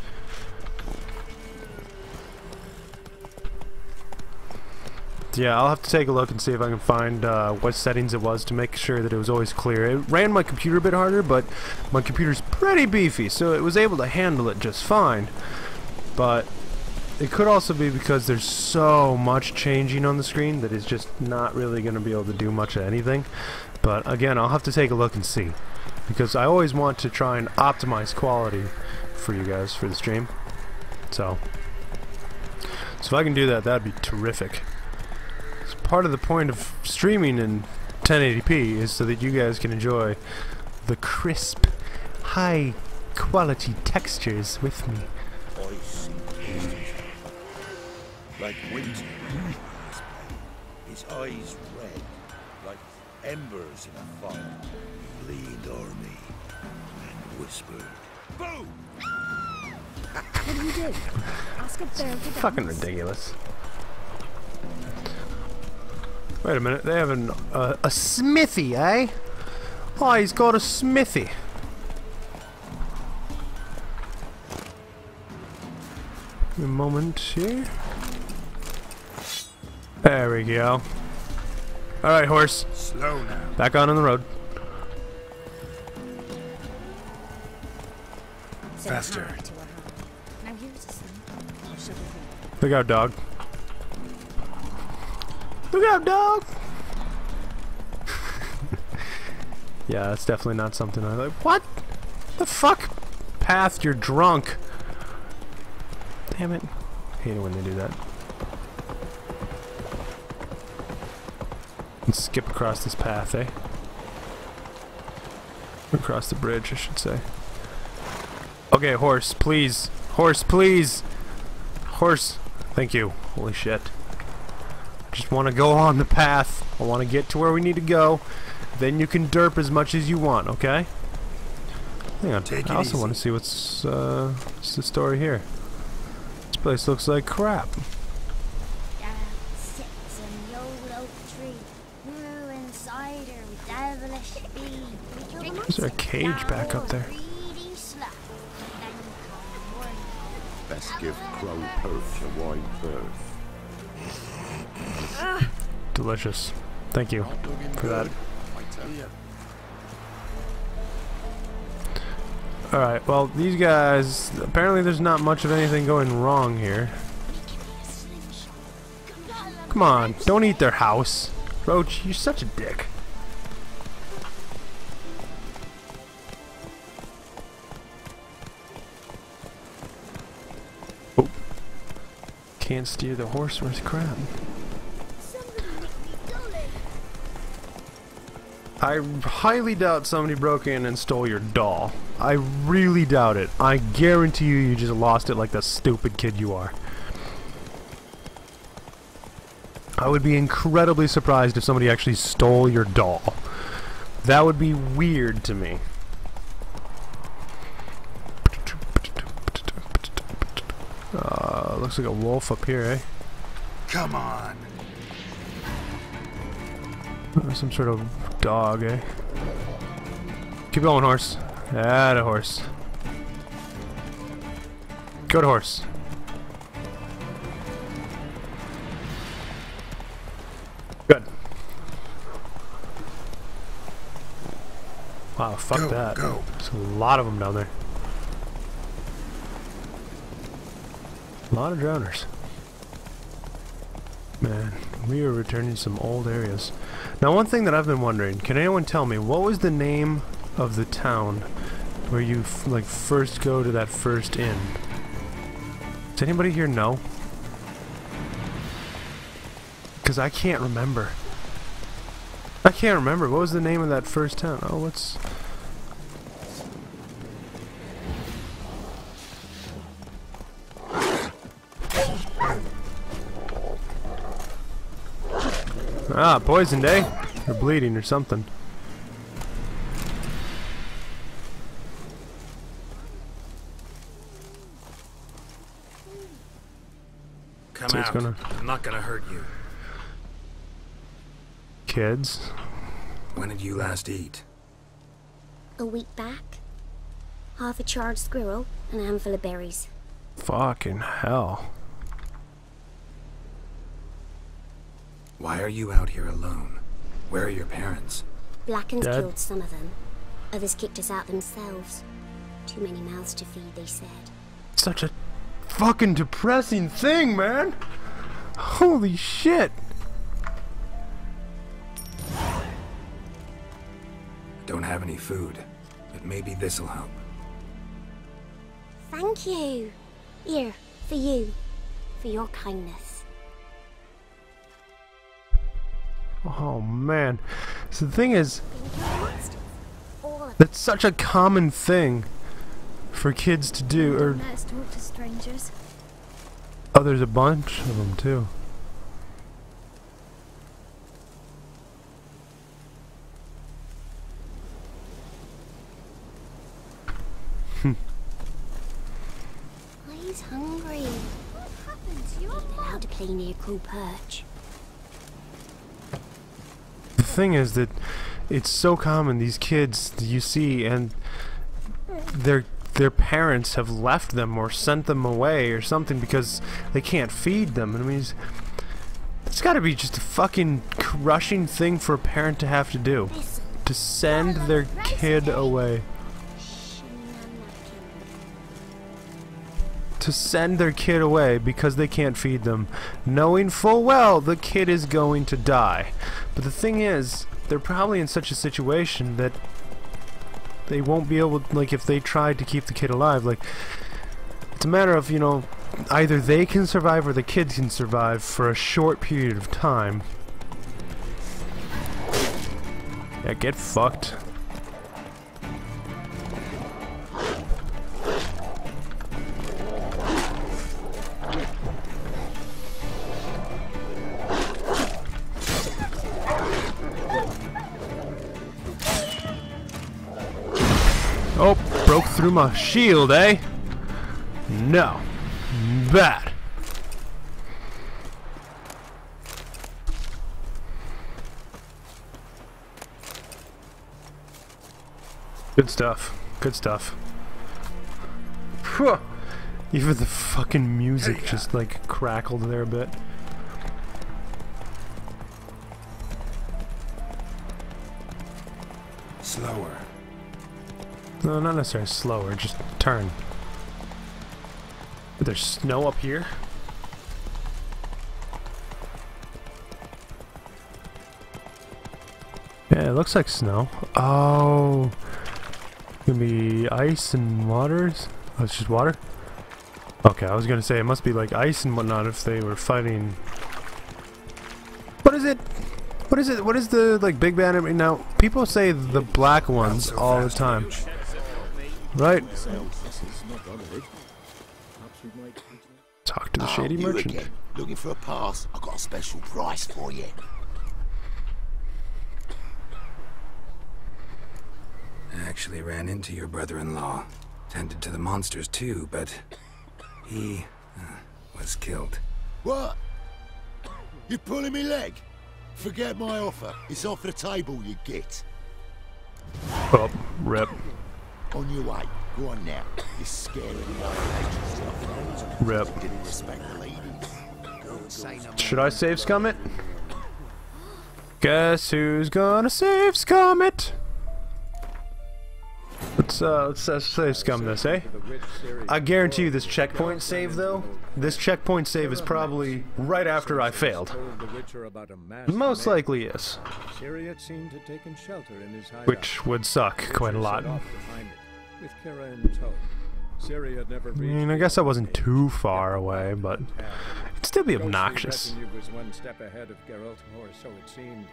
Yeah, I'll have to take a look and see if I can find uh, what settings it was to make sure that it was always clear. It ran my computer a bit harder, but my computer's pretty beefy, so it was able to handle it just fine. But it could also be because there's so much changing on the screen that it's just not really going to be able to do much of anything. But again, I'll have to take a look and see. Because I always want to try and optimize quality for you guys for the stream. So, so if I can do that, that'd be terrific. It's part of the point of streaming in 1080p is so that you guys can enjoy the crisp, high quality textures with me. Like winter. His eyes red, like embers in a fire. He leaned o'er me and whispered, Boom! What do you do? Ask a bear to Fucking ridiculous. Wait a minute, they have an, uh, a smithy, eh? Oh, he's got a smithy. A moment here. There we go. Alright, horse. Slow now. Back on on the road. Faster. Now here's a thing. I'll show you. Look out, dog. Look out, dog! yeah, that's definitely not something I like. What? The fuck? Path, you're drunk. Damn it. I hate it when they do that. Skip across this path, eh? Across the bridge, I should say. Okay, horse, please. Horse, please. Horse. Thank you. Holy shit. I just want to go on the path. I want to get to where we need to go. Then you can derp as much as you want, okay? Hang on. Take I also want to see what's, uh, what's the story here. This place looks like crap. Down sits in the old oak tree. Brewing cider with devilish speed. Is there a cage back up there? Greedy slut. Then come morning. Best give Crow Perch a wide berth. Delicious. Thank you for that. Alright, well, these guys, apparently there's not much of anything going wrong here. Come on, don't eat their house. Roach, you're such a dick. Can't steer the horse worth crap. I highly doubt somebody broke in and stole your doll. I really doubt it. I guarantee you you just lost it like the stupid kid you are. I would be incredibly surprised if somebody actually stole your doll. That would be weird to me. Uh, looks like a wolf up here, eh? Come on. Some sort of dog, eh? Keep going, horse. Add a horse. Good horse. Good. Wow, fuck Go, that. go. There's a lot of them down there. A lot of drowners. Man, we are returning some old areas. Now, one thing that I've been wondering, can anyone tell me, what was the name of the town where you, like, first go to that first inn? Does anybody here know? Because I can't remember. I can't remember. What was the name of that first town? Oh, what's... Ah, poisoned, eh? Or bleeding or something. Come So out. gonna- I'm not gonna hurt you. Kids. When did you last eat? A week back. Half a charred squirrel and a handful of berries. Fucking hell. Why are you out here alone? Where are your parents? Blackens Dad? killed some of them. Others kicked us out themselves. Too many mouths to feed, they said. Such a fucking depressing thing, man. Holy shit. I don't have any food, but maybe this'll help. Thank you. Here, for you. For your kindness. Oh man. So the thing is, that's such a common thing for kids to do, or talk to strangers. oh, there's a bunch of them too. He's hungry. What happened to your Ain't allowed to play near Crow's Perch. Thing is that it's so common these kids you see and their their parents have left them or sent them away or something because they can't feed them. I mean, it's, it's got to be just a fucking crushing thing for a parent to have to do. To send their kid away. To send their kid away because they can't feed them, knowing full well the kid is going to die. But the thing is, they're probably in such a situation that they won't be able, like, if they tried to keep the kid alive, like, it's a matter of, you know, either they can survive or the kid can survive for a short period of time. Yeah, get fucked. Through my shield, eh? No. Bad. Good stuff. Good stuff. Phew. Even the fucking music just like crackled there a bit. Slower. No, not necessarily slower, just turn. But there's snow up here? Yeah, it looks like snow. Oh. Gonna be ice and waters? Oh, it's just water? Okay, I was gonna say it must be like ice and whatnot if they were fighting. What is it? What is it? What is the like big banner? Now people say the black ones all the time, right? Talk to the shady merchant. Again. Looking for a pass? I got a special price for you. I actually ran into your brother-in-law. Tended to the monsters too, but he uh, was killed. What? You pulling me leg? Forget my offer. It's off the table, you git. Oh, rip. On your way. Go on now. You're scared of the old stuff. Rip. Didn't respect the ladies. Don't say no Should I save scum it? Guess who's gonna save scum it? Let's uh, let's uh, save scum this, eh? I guarantee you this checkpoint save though. This checkpoint save is probably right after I failed. Most likely is, Syriot seemed to have taken shelter in his hideout. which would suck quite a lot. Set off to find it, with Keira in tow. Ciri had never I mean, I guess I wasn't too far away, but it'd still be obnoxious. Was one step ahead of Geralt, or so it seemed.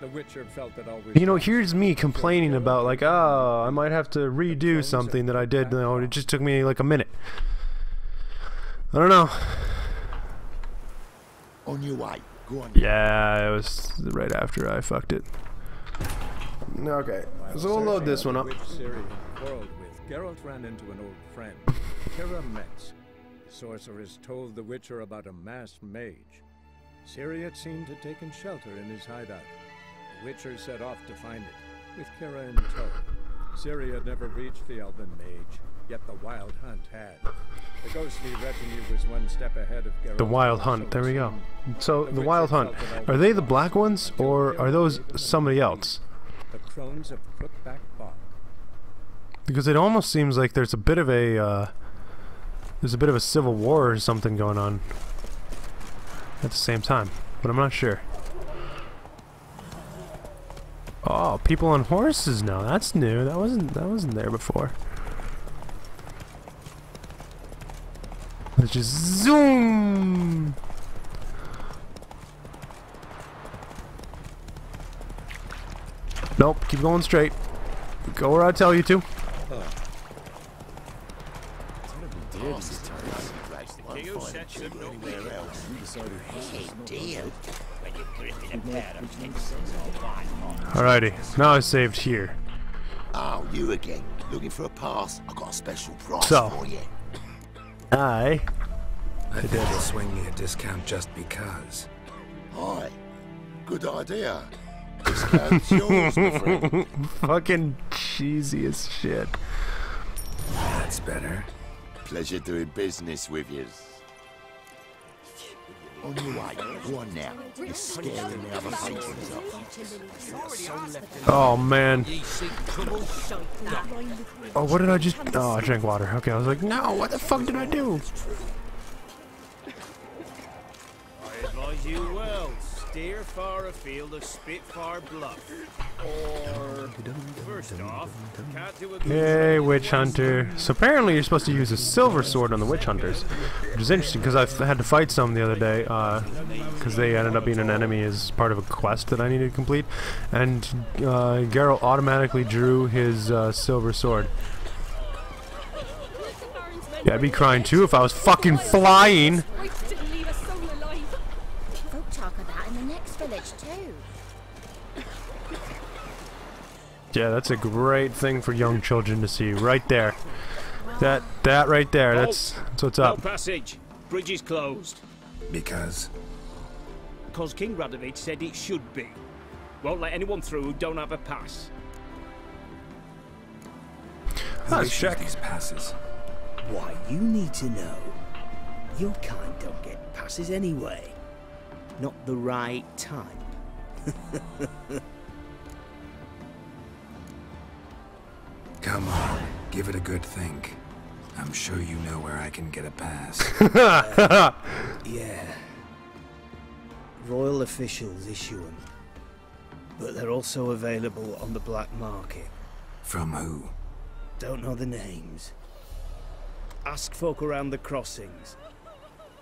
The Witcher felt that always. You know, here's me complaining about like, oh, I might have to redo something that I did. You know, it just took me like a minute. I don't know. On your way. Go on. Yeah, it was right after I fucked it. Okay, so we'll load this one up. Which Ciri had quarreled with, Geralt ran into an old friend, Keira Metz. The sorceress told the Witcher about a masked mage. Had seemed to taken shelter in his hideout. The Witcher set off to find it, with Keira in tow. Had never reached the Elven Mage, yet the Wild Hunt had. The ghostly retinue was one step ahead of Geralt. The Wild Hunt. There we go. So the Wild Hunt. Are they the black ones, or are those somebody else? The crones of Crookback. Because it almost seems like there's a bit of a uh, there's a bit of a civil war or something going on at the same time, but I'm not sure. Oh, people on horses now. That's new. That wasn't that wasn't there before. Let's just zoom. Nope, keep going straight. Go where I tell you to. Alrighty, now I saved here. Oh, you again. Looking for a pass? I got a special price So. for you. I I think they'll swing me a discount just because. Hi. Good idea. Discount's yours. Fucking cheesy as shit. That's better. Pleasure doing business with you. On your way. Go now. You're scaring the other patrons off. Oh man. Oh, what did I just? Oh, I drank water. Okay, I was like, no, what the fuck did I do? I advise you well. Steer far afield of Spitfire Bluff. Or, first off, can't do a good Yay, witch hunter. So apparently you're supposed to use a silver sword on the witch hunters, which is interesting because I had to fight some the other day because they ended up being an enemy as part of a quest that I needed to complete, and uh, Geralt automatically drew his uh, silver sword. Yeah, I'd be crying too if I was fucking flying. Folk talk of that in the next village too. Yeah, that's a great thing for young children to see right there. That that right there. That's that's what's up. No up. passage. Bridge is closed. Because Because King Radovid said it should be. Won't let anyone through who don't have a pass. who issues these passes? Why, you need to know. Your kind don't get passes anyway. Not the right time. Come on, give it a good think. I'm sure you know where I can get a pass. yeah. Royal officials issue them. But they're also available on the black market. From who? Don't know the names. Ask folk around the crossings.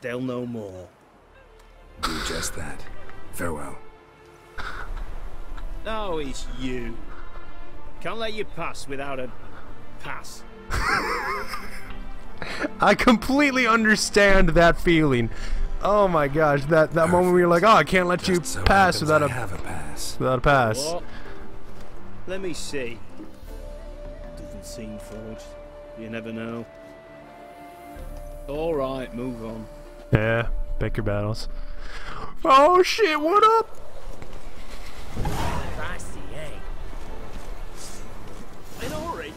They'll know more. Do just that. Farewell. Oh, it's you. Can't let you pass without a pass. I completely understand that feeling. Oh my gosh, that that moment where you're like, oh, I can't let you so pass without I a have a pass. without a pass. What? Let me see. Doesn't seem forged. You never know. All right, move on. Yeah, pick your battles. Oh shit, what up? Feisty, eh? In a hurry.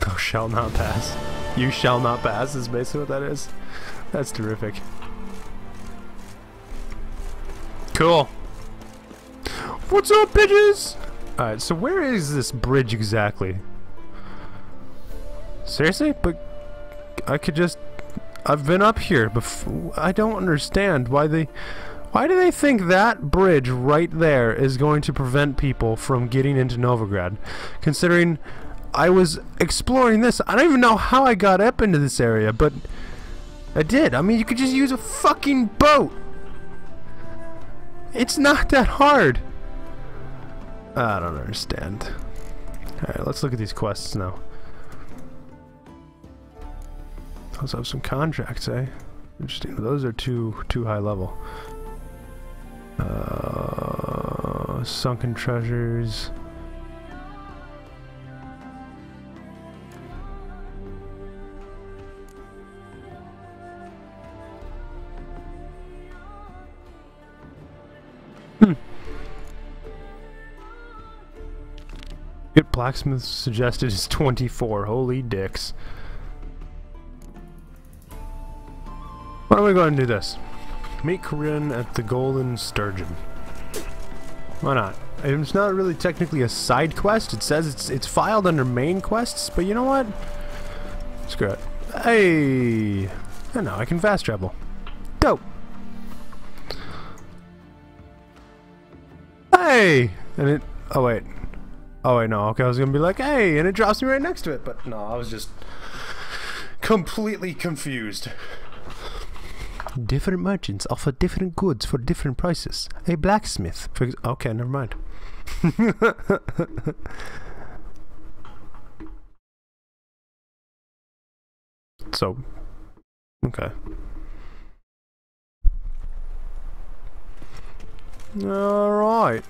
Thou shall not pass. You shall not pass is basically what that is. That's terrific. Cool. What's up, bitches? Alright, so where is this bridge exactly? Seriously? But I could just... I've been up here before. I don't understand why they... Why do they think that bridge right there is going to prevent people from getting into Novigrad? Considering I was exploring this. I don't even know how I got up into this area, but I did. I mean, you could just use a fucking boat. It's not that hard. I don't understand. Alright, let's look at these quests now. Let's have some contracts, eh? Interesting. Those are too too high level. Uh, sunken treasures. Hmm. Blacksmith suggested is 24. Holy dicks. Why don't we go ahead and do this? Meet Corinne at the Golden Sturgeon. Why not? It's not really technically a side quest. It says it's it's filed under main quests, but you know what? Screw it. Hey! And now I can fast travel. Dope! Hey! And it... Oh, wait. Oh, wait, no. Okay, I was gonna be like, hey! And it drops me right next to it. But no, I was just completely confused. Different merchants offer different goods for different prices. A blacksmith, for okay, never mind. so, okay. All right.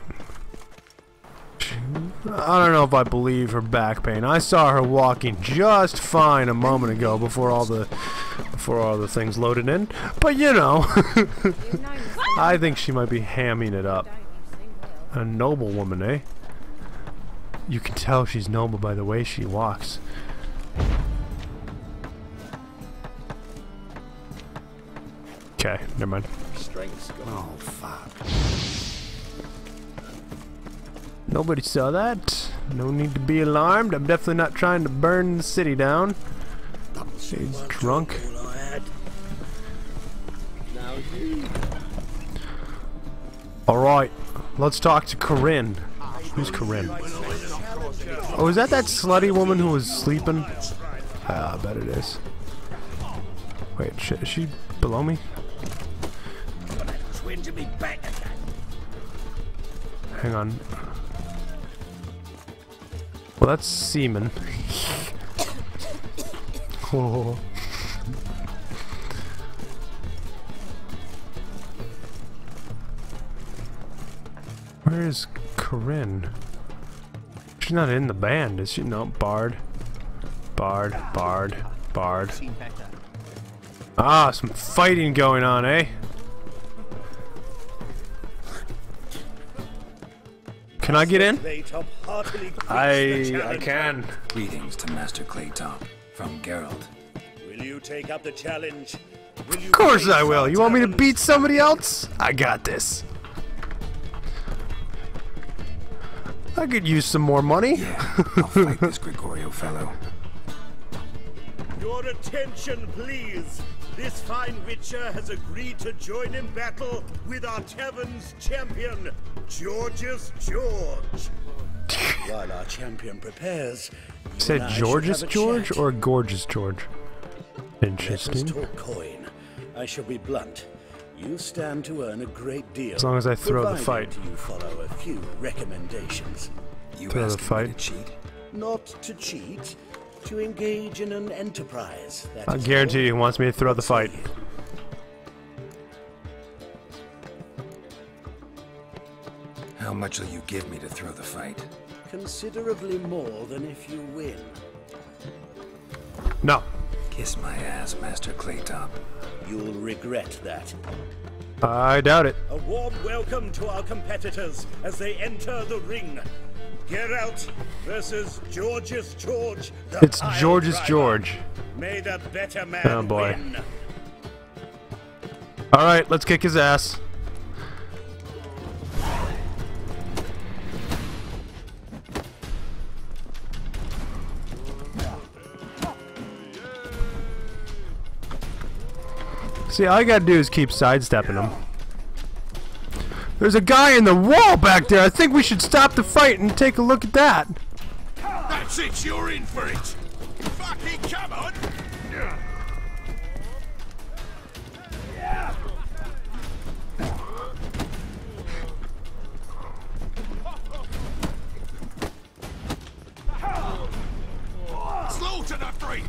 I don't know if I believe her back pain. I saw her walking just fine a moment ago before all the before all the things loaded in. But you know, I think she might be hamming it up. A noble woman, eh? You can tell she's noble by the way she walks. Okay, never mind. Strength's gone. Oh, fuck. Nobody saw that. No need to be alarmed. I'm definitely not trying to burn the city down. He's drunk. Alright, let's talk to Corinne. Who's Corinne? Oh, is that that slutty woman who was sleeping? Ah, I bet it is. Wait, shit, is she below me? Hang on. Well, that's semen. oh. Where is Corinne? She's not in the band, is she? No, Bard. Bard, Bard, Bard. Ah, some fighting going on, eh? Can I get in? I I can. Greetings to Master Claytop from Geralt. Will you take up the challenge? Of course I will. You want me to beat somebody else? I got this. I could use some more money. I'll fight this Gregorio fellow. Your attention, please. This fine witcher has agreed to join in battle with our tavern's champion, George's George. While our champion prepares, Said and I should George's George or Gorgeous George? Let us Interesting. talk coin. I shall be blunt. You stand to earn a great deal. As long as I throw the fight. You follow a few recommendations. You Throw the fight. to cheat? Not to cheat, to engage in an enterprise. That I is guarantee he wants me to throw the fight. How much will you give me to throw the fight? Considerably more than if you win. No. Kiss my ass, Master Claytop. You'll regret that. I doubt it. A warm welcome to our competitors as they enter the ring. Geralt versus George's George. The It's George's Driver. George. May the better man Oh, boy. win. Alright, let's kick his ass. See, all I gotta do is keep sidestepping him. There's a guy in the wall back there. I think we should stop the fight and take a look at that. That's it, you're in for it. Fucking come on. Slaughter the freak.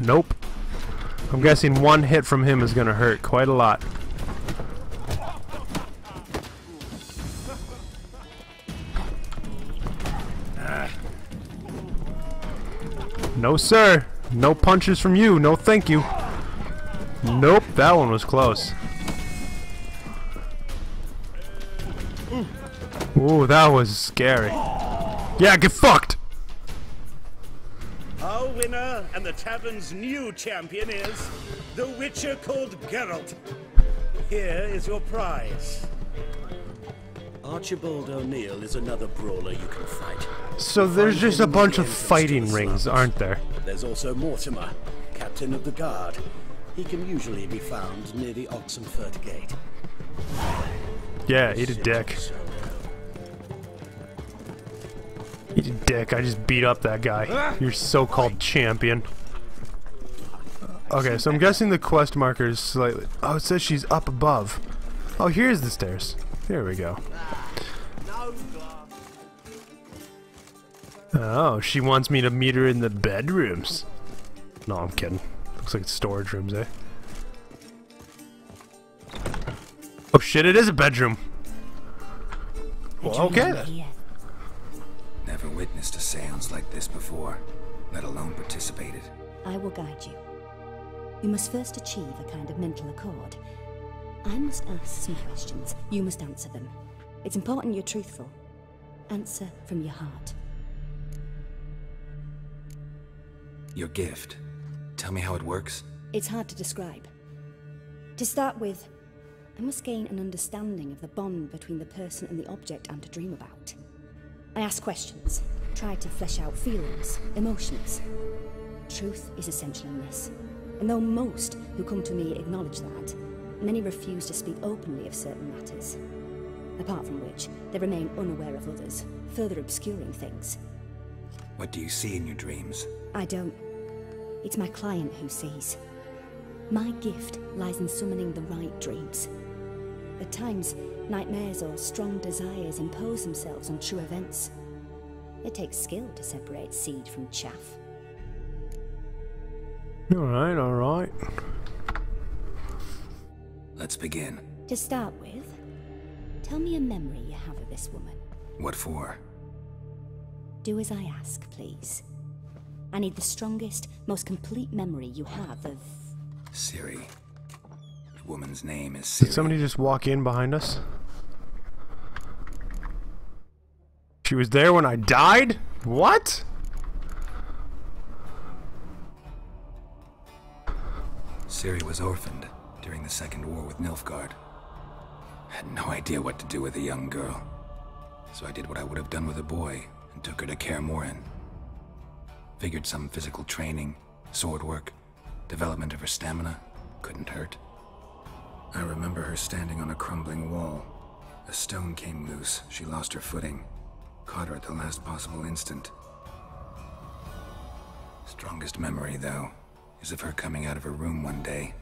Nope. I'm guessing one hit from him is gonna hurt quite a lot. No, sir. No punches from you. No, thank you. Nope, that one was close. Ooh, that was scary. Yeah, get fucked! And the tavern's new champion is the Witcher called Geralt. Here is your prize. Archibald O'Neill is another brawler you can fight. So there's just a bunch of fighting rings, aren't there? There's also Mortimer, captain of the guard. He can usually be found near the Oxenfurt Gate. Yeah, eat a dick. A dick, I just beat up that guy. Your so-called champion. Okay, so I'm guessing the quest marker is slightly... Oh, it says she's up above. Oh, here's the stairs. There we go. Oh, she wants me to meet her in the bedrooms. No, I'm kidding. Looks like storage rooms, eh? Oh shit, it is a bedroom. Well, okay. Never witnessed a seance like this before, let alone participated. I will guide you. You must first achieve a kind of mental accord. I must ask some questions. You must answer them. It's important you're truthful. Answer from your heart. Your gift. Tell me how it works. It's hard to describe. To start with, I must gain an understanding of the bond between the person and the object I'm to dream about. I ask questions, try to flesh out feelings, emotions. Truth is essential in this, and though most who come to me acknowledge that, many refuse to speak openly of certain matters. Apart from which, they remain unaware of others, further obscuring things. What do you see in your dreams? I don't. It's my client who sees. My gift lies in summoning the right dreams. At times, nightmares or strong desires impose themselves on true events. It takes skill to separate seed from chaff. Alright, alright. Let's begin. To start with, tell me a memory you have of this woman. What for? Do as I ask, please. I need the strongest, most complete memory you have of. Ciri. Woman's name is Did somebody just walk in behind us? She was there when I died? What? Ciri was orphaned during the Second War with Nilfgaard. Had no idea what to do with a young girl. So I did what I would have done with a boy and took her to Kaer. Figured some physical training, sword work, development of her stamina couldn't hurt. I remember her standing on a crumbling wall. A stone came loose. She lost her footing. Caught her at the last possible instant. Strongest memory, though, is of her coming out of her room one day,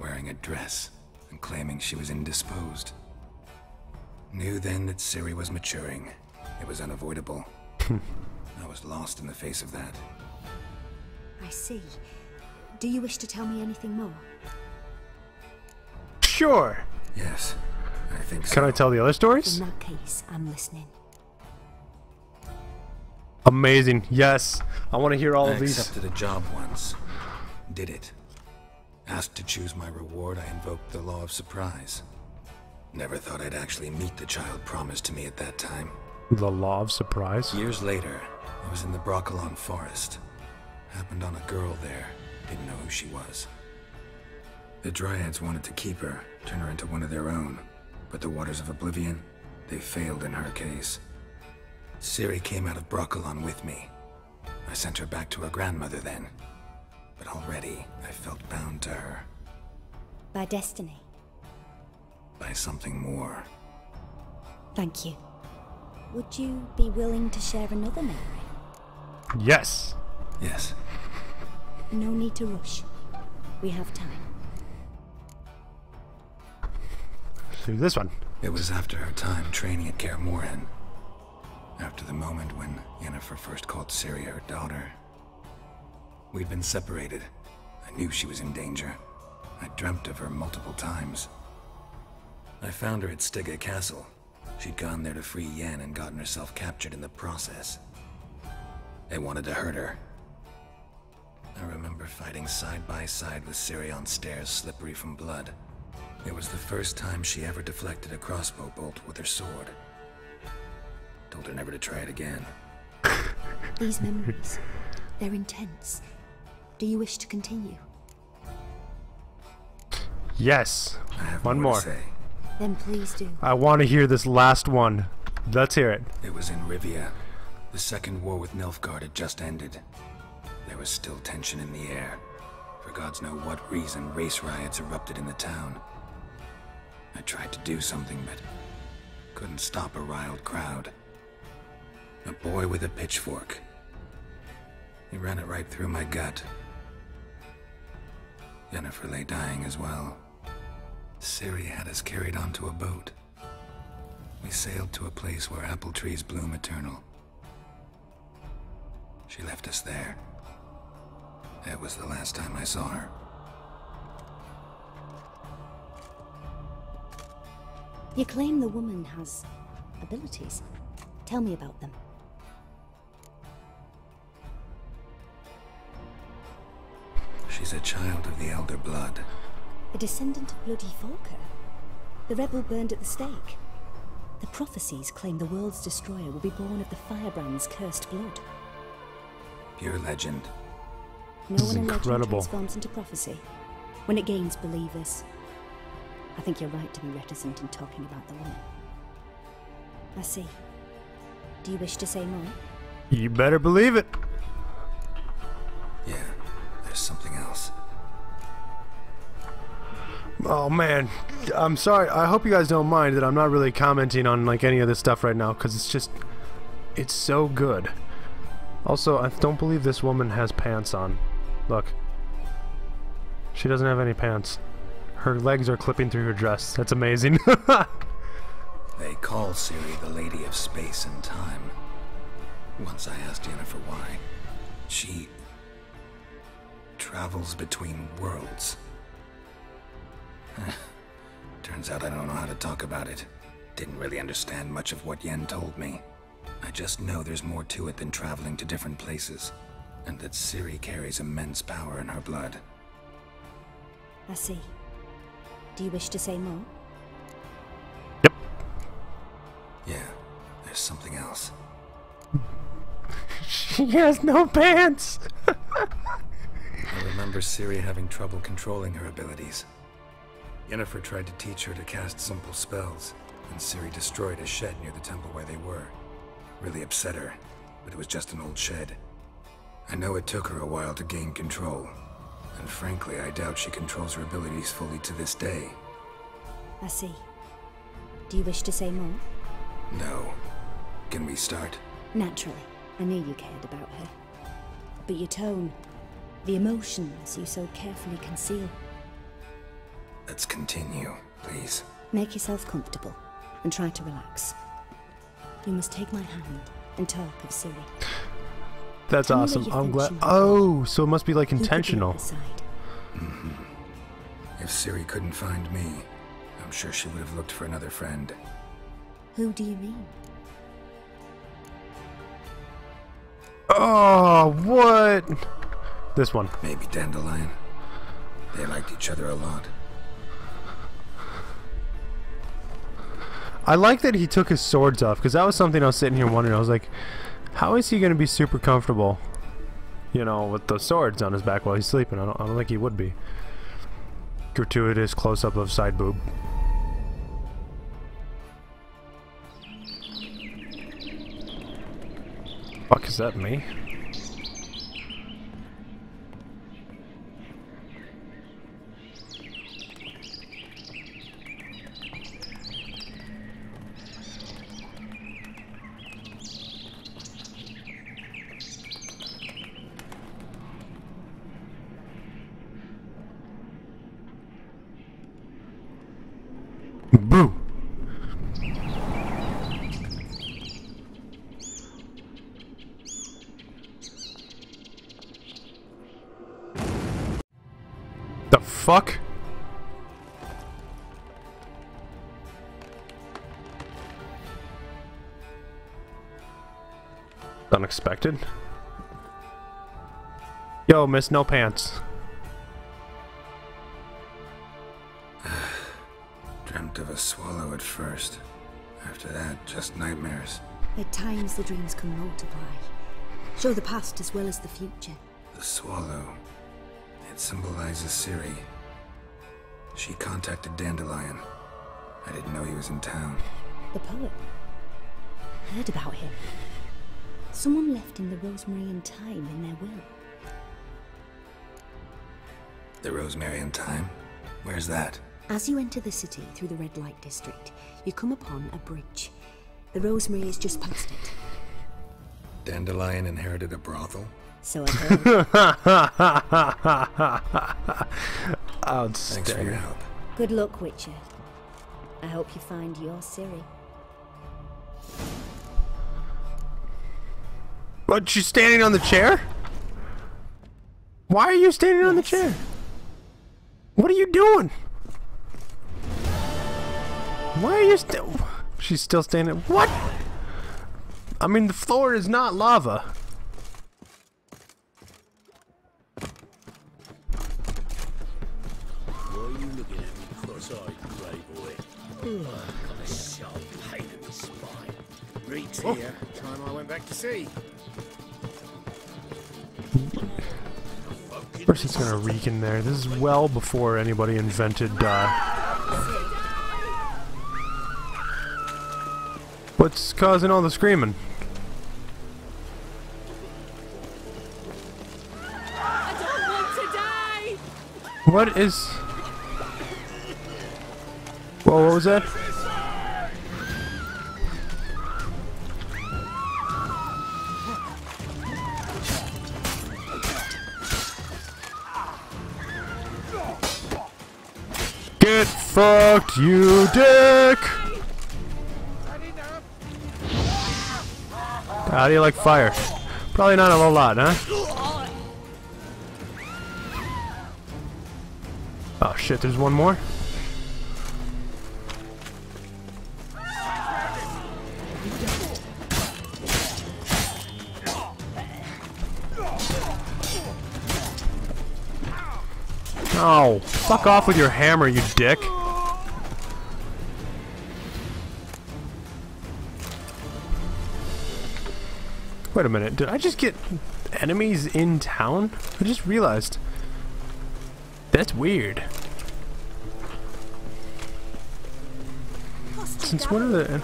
wearing a dress and claiming she was indisposed. Knew then that Ciri was maturing. It was unavoidable. I was lost in the face of that. I see. Do you wish to tell me anything more? Sure. Yes, I think so. Can I tell the other stories? In that case, I'm listening. Amazing. Yes. I want to hear all I of these. I accepted a job once. Did it. Asked to choose my reward, I invoked the law of surprise. Never thought I'd actually meet the child promised to me at that time. The law of surprise. Years later, I was in the Brokilon forest. Happened on a girl there. Didn't know who she was. The Dryads wanted to keep her, turn her into one of their own. But the Waters of Oblivion, they failed in her case. Ciri came out of Brokilon with me. I sent her back to her grandmother then. But already, I felt bound to her By destiny. by something more. Thank you. Would you be willing to share another memory? Yes. Yes. No need to rush. We have time. Do this one. It was after her time training at Kaer Morhen. After the moment when Yennefer first called Ciri her daughter. We'd been separated. I knew she was in danger. I dreamt of her multiple times. I found her at Stygga Castle. She'd gone there to free Yen and gotten herself captured in the process. They wanted to hurt her. I remember fighting side by side with Ciri on stairs slippery from blood. It was the first time she ever deflected a crossbow bolt with her sword. Told her never to try it again. These memories, they're intense. Do you wish to continue? Yes. One more more. to say. Then please do. I want to hear this last one. Let's hear it. It was in Rivia. The second war with Nilfgaard had just ended. There was still tension in the air. For gods know what reason, race riots erupted in the town. I tried to do something, but couldn't stop a riled crowd. A boy with a pitchfork. He ran it right through my gut. Yennefer lay dying as well. Ciri had us carried onto a boat. We sailed to a place where apple trees bloom eternal. She left us there. That was the last time I saw her. You claim the woman has abilities. Tell me about them. She's a child of the Elder Blood. A descendant of bloody Falka. The rebel burned at the stake. The prophecies claim the world's destroyer will be born of the firebrand's cursed blood. Pure legend. No This is one in legend incredible. transforms into prophecy. When it gains believers. I think you're right to be reticent in talking about the woman. I see. Do you wish to say more? You better believe it. Yeah, there's something else. Oh man, I'm sorry. I hope you guys don't mind that I'm not really commenting on like any of this stuff right now because it's just, it's so good. Also, I don't believe this woman has pants on. Look, she doesn't have any pants. Her legs are clipping through her dress. That's amazing. They call Ciri the Lady of Space and Time. Once I asked Yennefer why. She travels between worlds. Turns out I don't know how to talk about it. Didn't really understand much of what Yen told me. I just know there's more to it than traveling to different places, and that Ciri carries immense power in her blood. I see. Do you wish to say more? Yep. Yeah, there's something else. she has no pants. I remember Ciri having trouble controlling her abilities. Yennefer tried to teach her to cast simple spells, and Ciri destroyed a shed near the temple where they were. Really upset her, but it was just an old shed. I know it took her a while to gain control, and frankly, I doubt she controls her abilities fully to this day. I see. Do you wish to say more? No. Can we start? Naturally. I knew you cared about her. But your tone, the emotions you so carefully conceal, Let's continue, please. make yourself comfortable and try to relax. You must take my hand and talk of Ciri. That's Tell awesome. I'm glad. Oh, so it must be like Who could be on intentional. her side? Mm-hmm. If Ciri couldn't find me, I'm sure she would have looked for another friend. Who do you mean? Oh, what? This one. Maybe Dandelion. They liked each other a lot. I like that he took his swords off because that was something I was sitting here wondering. I was like, how is he going to be super comfortable, you know, with the swords on his back while he's sleeping? I don't, I don't think he would be. Gratuitous close up of side boob. Fuck, is that me? Miss, no pants. Dreamt of a swallow at first. After that, just nightmares. At times, the dreams can multiply, show the past as well as the future. The swallow. It symbolizes Ciri. She contacted Dandelion. I didn't know he was in town. The poet. Heard about him. Someone left him the rosemary and thyme in their will. The Rosemary and Thyme? Where's that? As you enter the city through the red light district, you come upon a bridge. The rosemary is just past it. Dandelion inherited a brothel? So I've heard. Outstanding. Thanks for your help. Good luck, Witcher. I hope you find your Ciri. What, she's standing on the chair? Why are you standing on the chair? What are you doing? Why are you still... She's still standing... What? I mean, the floor is not lava. Reek's Oh. here. Time I went back to sea. Course it's gonna reek in there. This is well before anybody invented, uh... What's causing all the screaming? What is... Whoa, what was that? Get fucked, you dick! How do you like fire? Probably not a whole lot, huh? Oh shit, there's one more? Oh, fuck off with your hammer, you dick. Wait a minute, did I just get enemies in town? I just realized. That's weird. Since when are the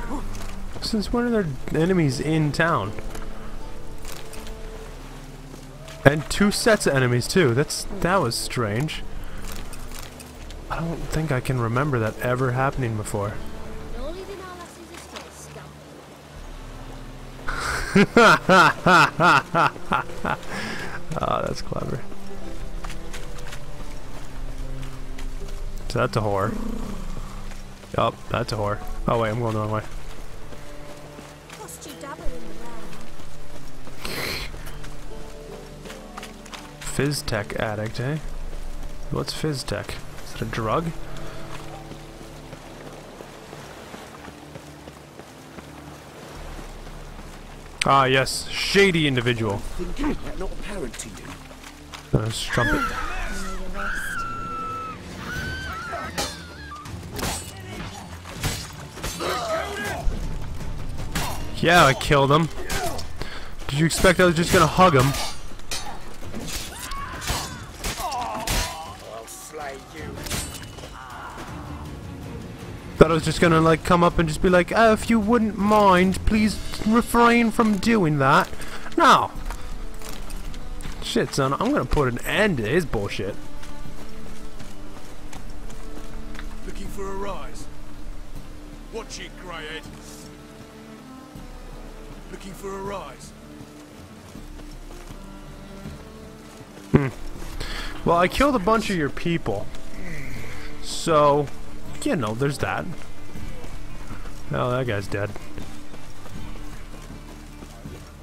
since when are there enemies in town? And two sets of enemies too. That's that was strange. I don't think I can remember that ever happening before. oh, that's clever. So that's a whore. Yup, that's a whore. Oh wait, I'm going the wrong way. Fisstech addict, eh? What's? Is it a drug? Ah, yes. Shady individual. That not apparent to you? It. Yeah, I killed him. Did you expect I was just gonna hug him? Thought I was just gonna like come up and just be like, oh, if you wouldn't mind, please refrain from doing that. No. Shit, son, I'm gonna put an end to his bullshit. Looking for a rise. Watch it, Greyhead. Looking for a rise. Hmm. Well, I killed a bunch of your people. So, you know, there's that. Oh, that guy's dead.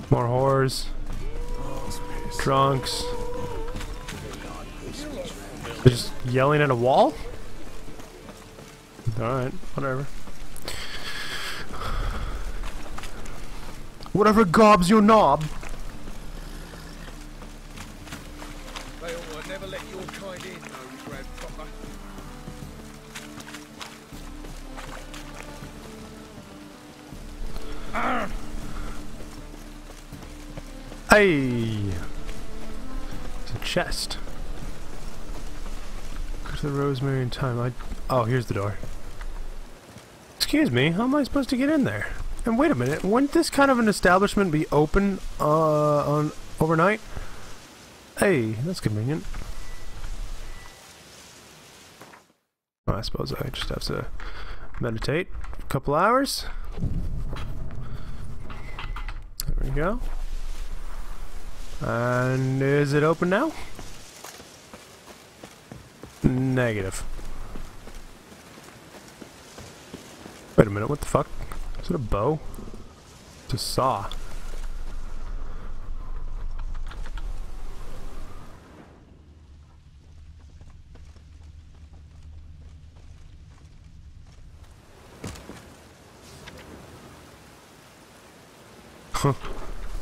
More whores. Drunks. Just yelling at a wall? Alright, whatever. Whatever gobs your knob. Hey! It's a chest. Go to the rosemary in time. I. Oh, here's the door. Excuse me, how am I supposed to get in there? And wait a minute, wouldn't this kind of an establishment be open uh, on overnight? Hey, that's convenient. Well, I suppose I just have to meditate a couple hours. There we go. And is it open now? Negative. Wait a minute, what the fuck? Is it a bow? It's a saw.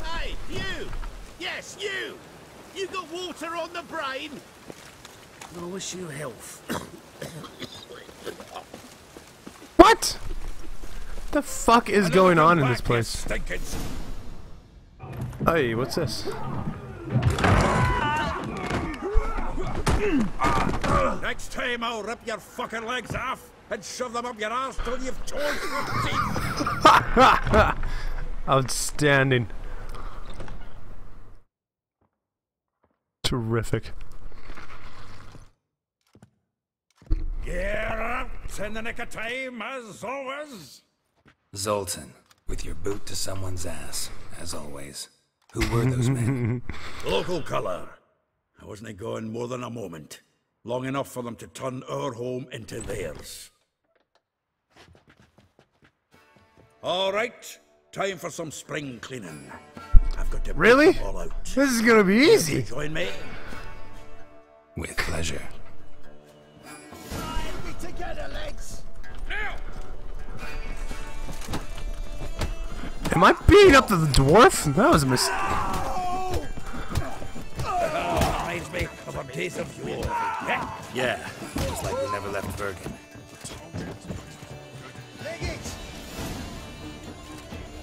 Hey, you! Yes, you! You got water on the brain? I wish you health. What? The fuck is going on in this place? Hey, what's this? Next time I'll rip your fucking legs off and shove them up your ass till you've torn your teeth. Outstanding. Terrific. You're in the nick of time, as always. Zoltan, with your boot to someone's ass, as always. Who were those men? Local colour. I wasn't gone more than a moment. Long enough for them to turn our home into theirs. All right, time for some spring cleaning. I've got to Really? all out. This is gonna be easy. to Join me. With pleasure. Be together, legs. Now. Am I beating up to the dwarf? That was a mistake. Oh, reminds me of a days of yore. Yeah. Yeah, just like we never left Bergen.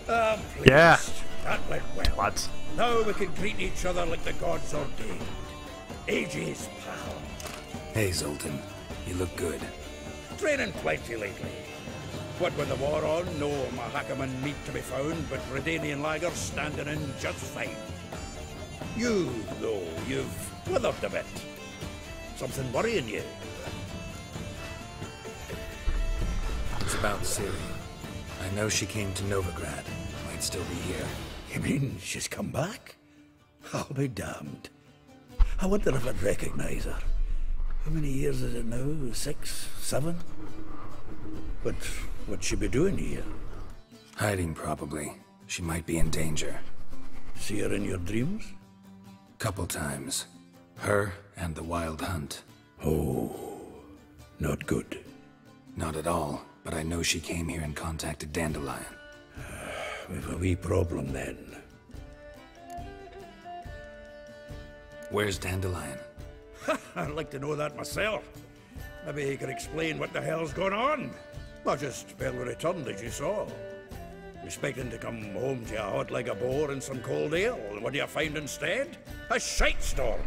Um, Yeah. That went well. What? Now we can greet each other like the gods ordained. Ages, pal. Hey, Zoltan. You look good. Training plenty lately. What with the war on, no Mahakaman meat to be found, but Redanian lagers standing in just fine. You, though, you've withered a bit. Something worrying you? It's about Ciri. I know she came to Novigrad. Might still be here. You mean she's come back? I'll be damned. I wonder if I'd recognize her. How many years is it now? Six? Seven? But what'd she be doing here? Hiding, probably. She might be in danger. See her in your dreams? Couple times. Her and the Wild Hunt. Oh, not good. Not at all, but I know she came here and contacted Dandelion. We've a wee problem then. Where's Dandelion? I'd like to know that myself. Maybe he can explain what the hell's going on. I just barely returned, as you saw. Expecting to come home to a hot like a boar and some cold ale. And what do you find instead? A shite storm.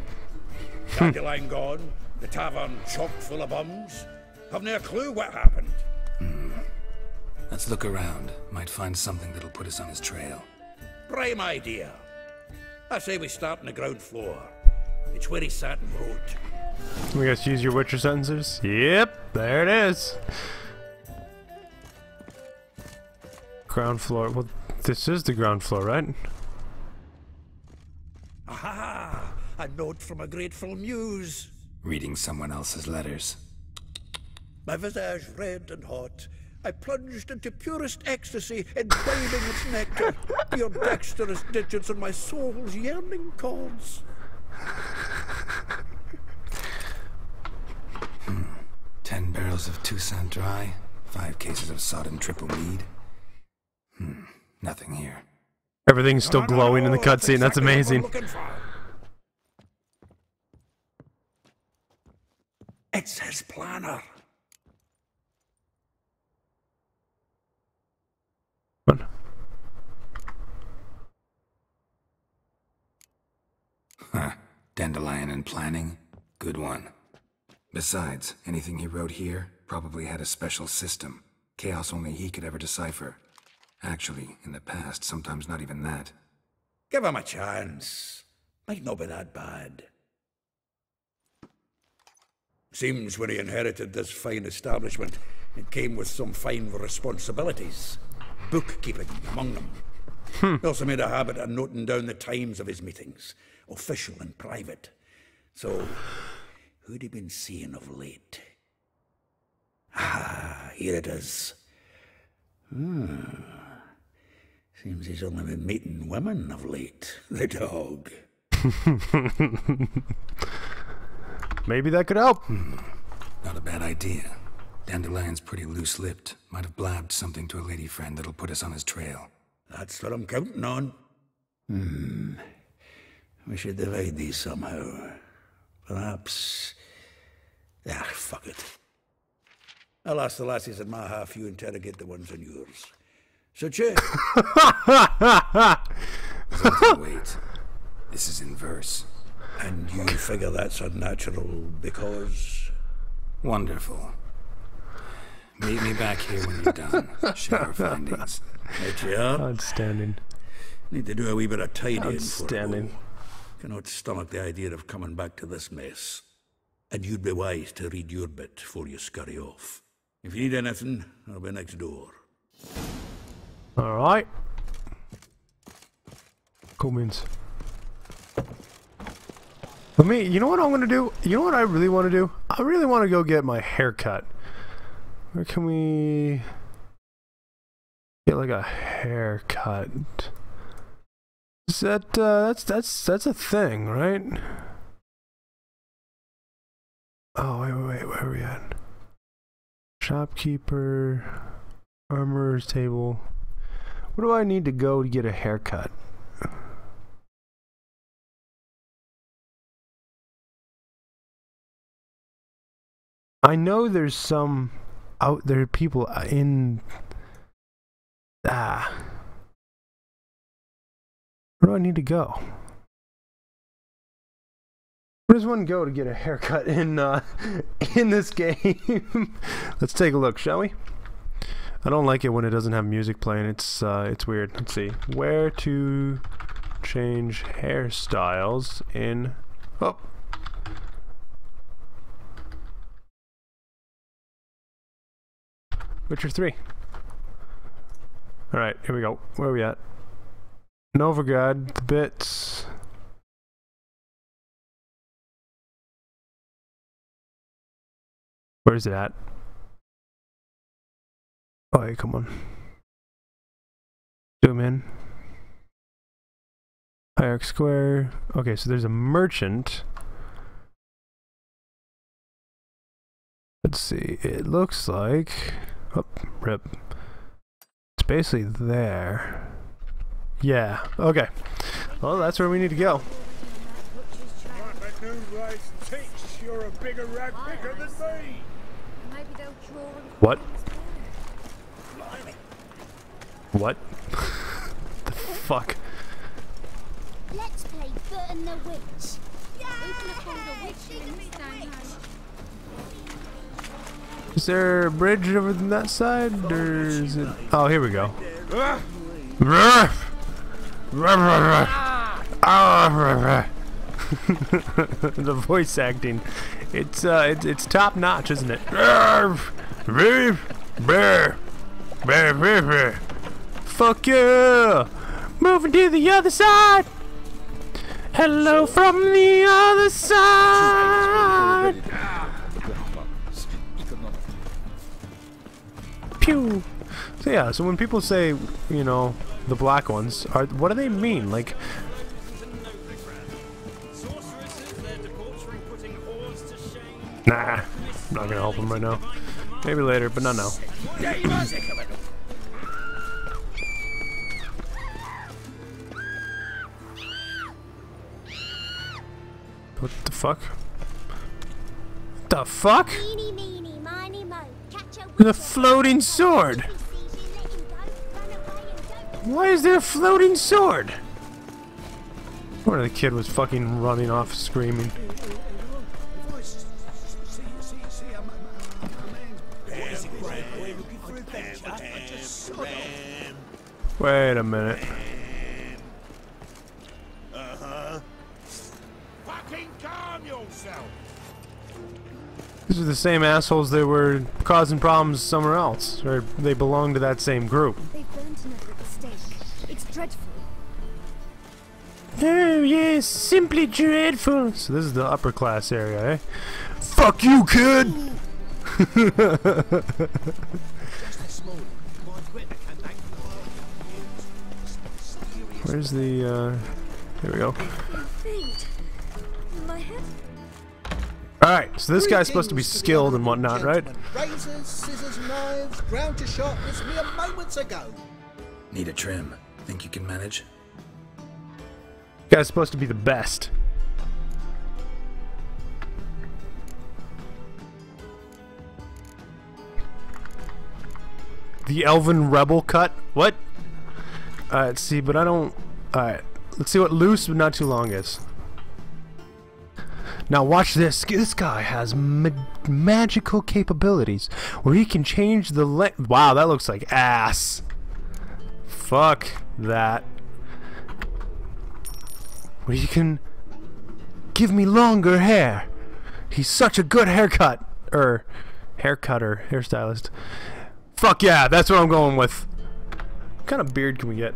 Dandelion gone, the tavern chock full of bums. Haven't a clue what happened. Hmm. Let's look around. Might find something that'll put us on his trail. Prime idea. I say we start on the ground floor. It's where he sat and wrote. We guys use your Witcher sentences? Yep, there it is. Ground floor. Well, this is the ground floor, right? Aha! A note from a grateful muse. Reading someone else's letters. My visage red and hot, I plunged into purest ecstasy, imbibing its nectar. Your dexterous digits on my soul's yearning chords. barrels of Toussaint Dry, five cases of sodden triple mead. Hmm, nothing here. Everything's still glowing in the cutscene. That's amazing. It's his planner. Huh. Dandelion and planning? Good one. Besides, anything he wrote here probably had a special system. Chaos only he could ever decipher. Actually, in the past, sometimes not even that. Give him a chance. Might not be that bad. Seems when he inherited this fine establishment, it came with some fine responsibilities. Bookkeeping among them. Hmm. He also made a habit of noting down the times of his meetings, official and private. So, who'd he been seeing of late? Ah, here it is. Hmm. Seems he's only been meeting women of late. The dog. Maybe that could help. Not a bad idea. Dandelion's pretty loose-lipped. Might have blabbed something to a lady friend that'll put us on his trail. That's what I'm counting on. Hmm. We should divide these somehow. Perhaps. Ah, fuck it. I'll ask the lassies in my half, you interrogate the ones in yours. So, check. Wait. This is in verse. And you figure that's unnatural because. Wonderful. Meet me back here when you're done. Share our findings. Right. Outstanding. Need to do a wee bit of tidying. Outstanding. Cannot stomach the idea of coming back to this mess. And you'd be wise to read your bit before you scurry off. If you need anything, I'll be next door. All right. Cool beans. Let me. You know what I'm gonna do? You know what I really want to do? I really want to go get my hair cut. Where can we get like a haircut? Is that uh, that's that's that's a thing, right? Oh wait wait wait where are we at? Shopkeeper, armorer's table. Where do I need to go to get a haircut? I know there's some out there people in ah where do I need to go? Where does one go to get a haircut in uh, in this game? Let's take a look, shall we? I don't like it when it doesn't have music playing. It's uh, it's weird. Let's see where to change hairstyles in. Oh. Witcher 3. Alright, here we go. Where are we at? Novigrad, the bits. Where's it at? Oh, hey, come on. Zoom in. Hierarch Square. Okay, so there's a merchant. Let's see. It looks like. Oh, rip. It's basically there. Yeah. Okay. Well, that's where we need to go. You're a bigger rat picker than me. What? What? the fuck? Let's play Burton the Witch. Who can afford a witch in this day and age? Is there a bridge over on that side, or is it? Oh, here we go. Ah! the voice acting, it's uh, it's, it's top notch, isn't it? Fuck yeah! Moving to the other side. Hello from the other side. Pew. So yeah, so when people say, you know, the black ones, are what do they mean? Like, nah, I'm not gonna help them right now. Maybe later, but not now. What the fuck? The fuck? Meeny, meeny, miny, mo. Catch a The floating sword! Why is there a floating sword? Or the kid was fucking running off screaming. Wait a minute. Uh-huh. These are the same assholes that were causing problems somewhere else. Or they belong to that same group. They've burnt enough at the stake. It's dreadful. Oh, yes, simply dreadful. So this is the upper class area, eh? Fuck you, kid! Where's the, uh... Here we go. Faint. My head. Alright, so this guy's supposed to be skilled and whatnot, right? Razors, scissors, knives, ground to sharpness mere moments ago. Need a trim. Think you can manage? Guy's supposed to be the best. The Elven Rebel cut? What? Alright, see, but I don't... Alright, let's see what loose but not too long is. Now watch this. This guy has ma magical capabilities where he can change the length. Wow, that looks like ass. Fuck that. Where you can give me longer hair. He's such a good haircut. Er, haircutter, hairstylist. Fuck yeah, that's what I'm going with. What kind of beard can we get?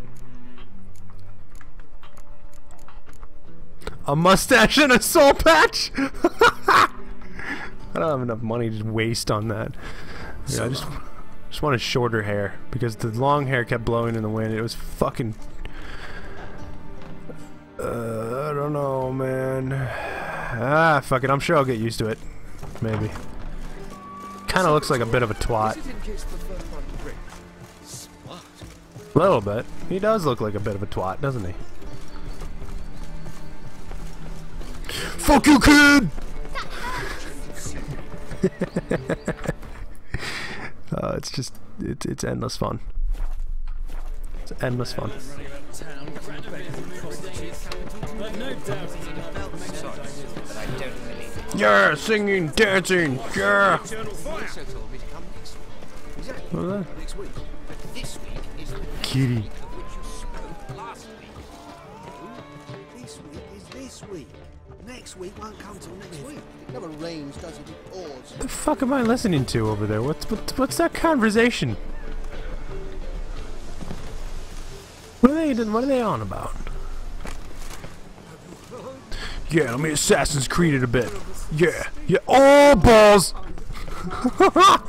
A mustache and a soul patch? I don't have enough money to waste on that. Yeah, I just, just wanted shorter hair because the long hair kept blowing in the wind. It was fucking. Uh, I don't know, man. Ah, fuck it. I'm sure I'll get used to it. Maybe. Kind of looks like a bit of a twat. A little bit. He does look like a bit of a twat, doesn't he? Fuck you, kid! uh, it's just, it's, it's endless fun. It's endless fun. Yeah, singing, dancing, yeah! What was that? Kitty. Week won't come till next week. It never rains, does it? It pours. the fuck am I listening to over there? What's what, what's that conversation? What are they what are they on about? Yeah, let me Assassin's Creed it a bit. Yeah, yeah. Oh balls!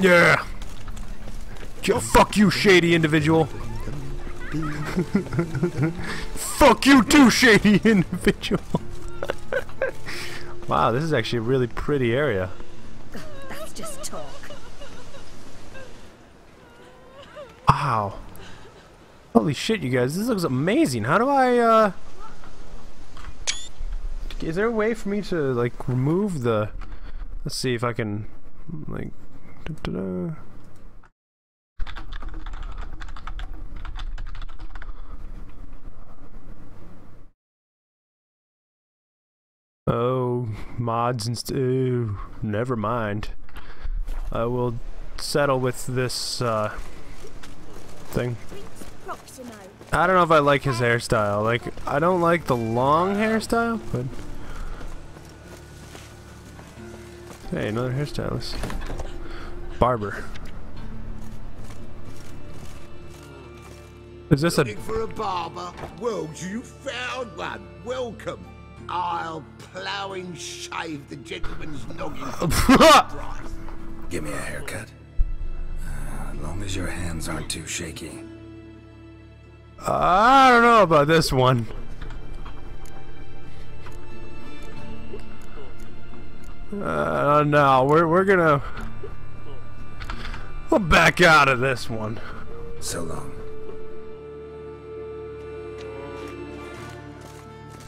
yeah. yeah. Fuck you, shady individual. Fuck you too, shady individual. wow, this is actually a really pretty area. That's just talk. Wow. Holy shit, you guys, this looks amazing. How do I, uh... Is there a way for me to, like, remove the... Let's see if I can, like... Da -da -da. Oh, mods and st- ooh, never mind. I will settle with this, uh, thing. I don't know if I like his hairstyle. Like, I don't like the long hairstyle, but... Hey, another hairstylist. Barber. Is this a... Looking for a barber? Well, you found one. Welcome. I'll plough and shave the gentleman's noggin. Give me a haircut. Uh, as long as your hands aren't too shaky. I don't know about this one. Uh, no, we're we're gonna we'll back out of this one. So long.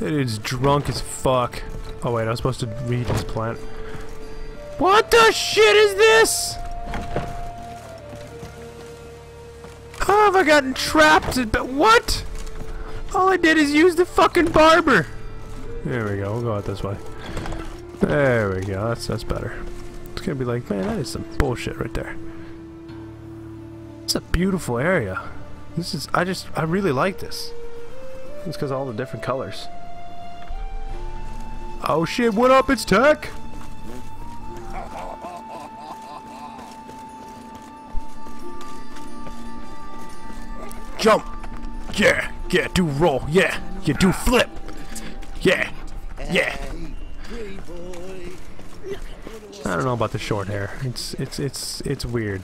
That dude's drunk as fuck. Oh wait, I was supposed to read his plant. What the shit is this? How have I gotten trapped? But what? All I did is use the fucking barber. There we go. We'll go out this way. There we go. That's that's better. It's gonna be like, man, that is some bullshit right there. It's a beautiful area. This is. I just. I really like this. It's because all the different colors. Oh shit! What up? It's Tech. Jump. Yeah. Yeah. Do roll. Yeah. Yeah. Do flip. Yeah. Yeah. I don't know about the short hair. It's it's it's it's weird.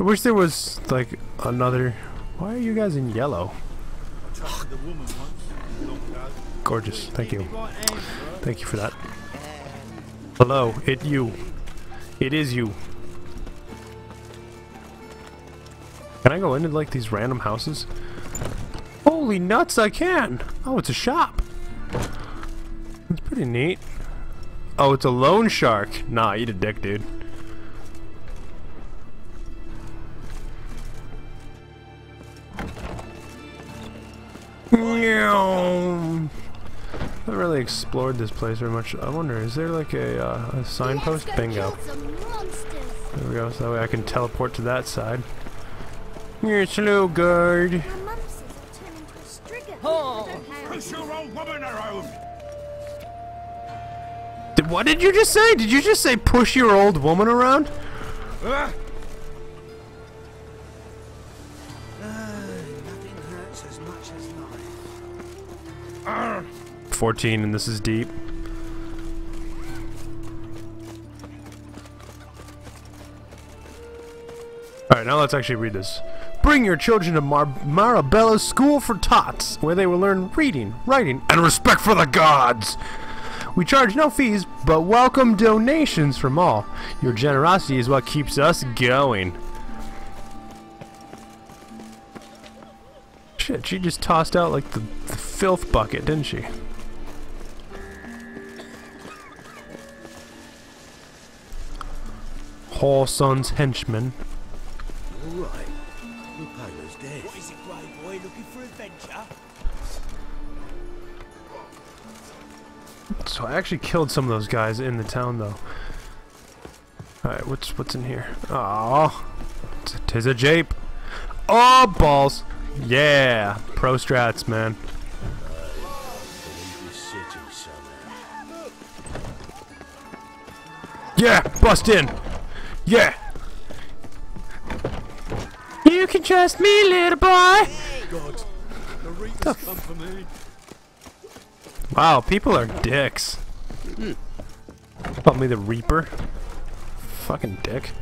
I wish there was like another. Why are you guys in yellow? Gorgeous. Thank you. Thank you for that. Hello, it you. It is you. Can I go into like these random houses? Holy nuts, I can! Oh, it's a shop. It's pretty neat. Oh, it's a loan shark. Nah, eat a dick, dude. Meow. I haven't really explored this place very much. I wonder, is there like a, uh, a signpost? Bingo. There we go, so that way I can teleport to that side. Yes, hello, guard. Oh, push your old woman around. Did, what did you just say? Did you just say push your old woman around? Uh, 14 and this is deep. Alright, now let's actually read this. Bring your children to Mar Marabella's School for Tots, where they will learn reading, writing, and respect for the gods. We charge no fees, but welcome donations from all. Your generosity is what keeps us going. Shit, she just tossed out like the, the filth bucket, didn't she? All right. Lupaula's dead. What is it, Boy? Looking for adventure? So I actually killed some of those guys in the town, though. Alright, what's what's in here? Oh, tis a jape. Oh, balls. Yeah, pro strats, man. Yeah, bust in. Yeah. You can trust me, little boy. God, the Reaper's come for me. Wow, people are dicks. Call me the Reaper. Fucking dick.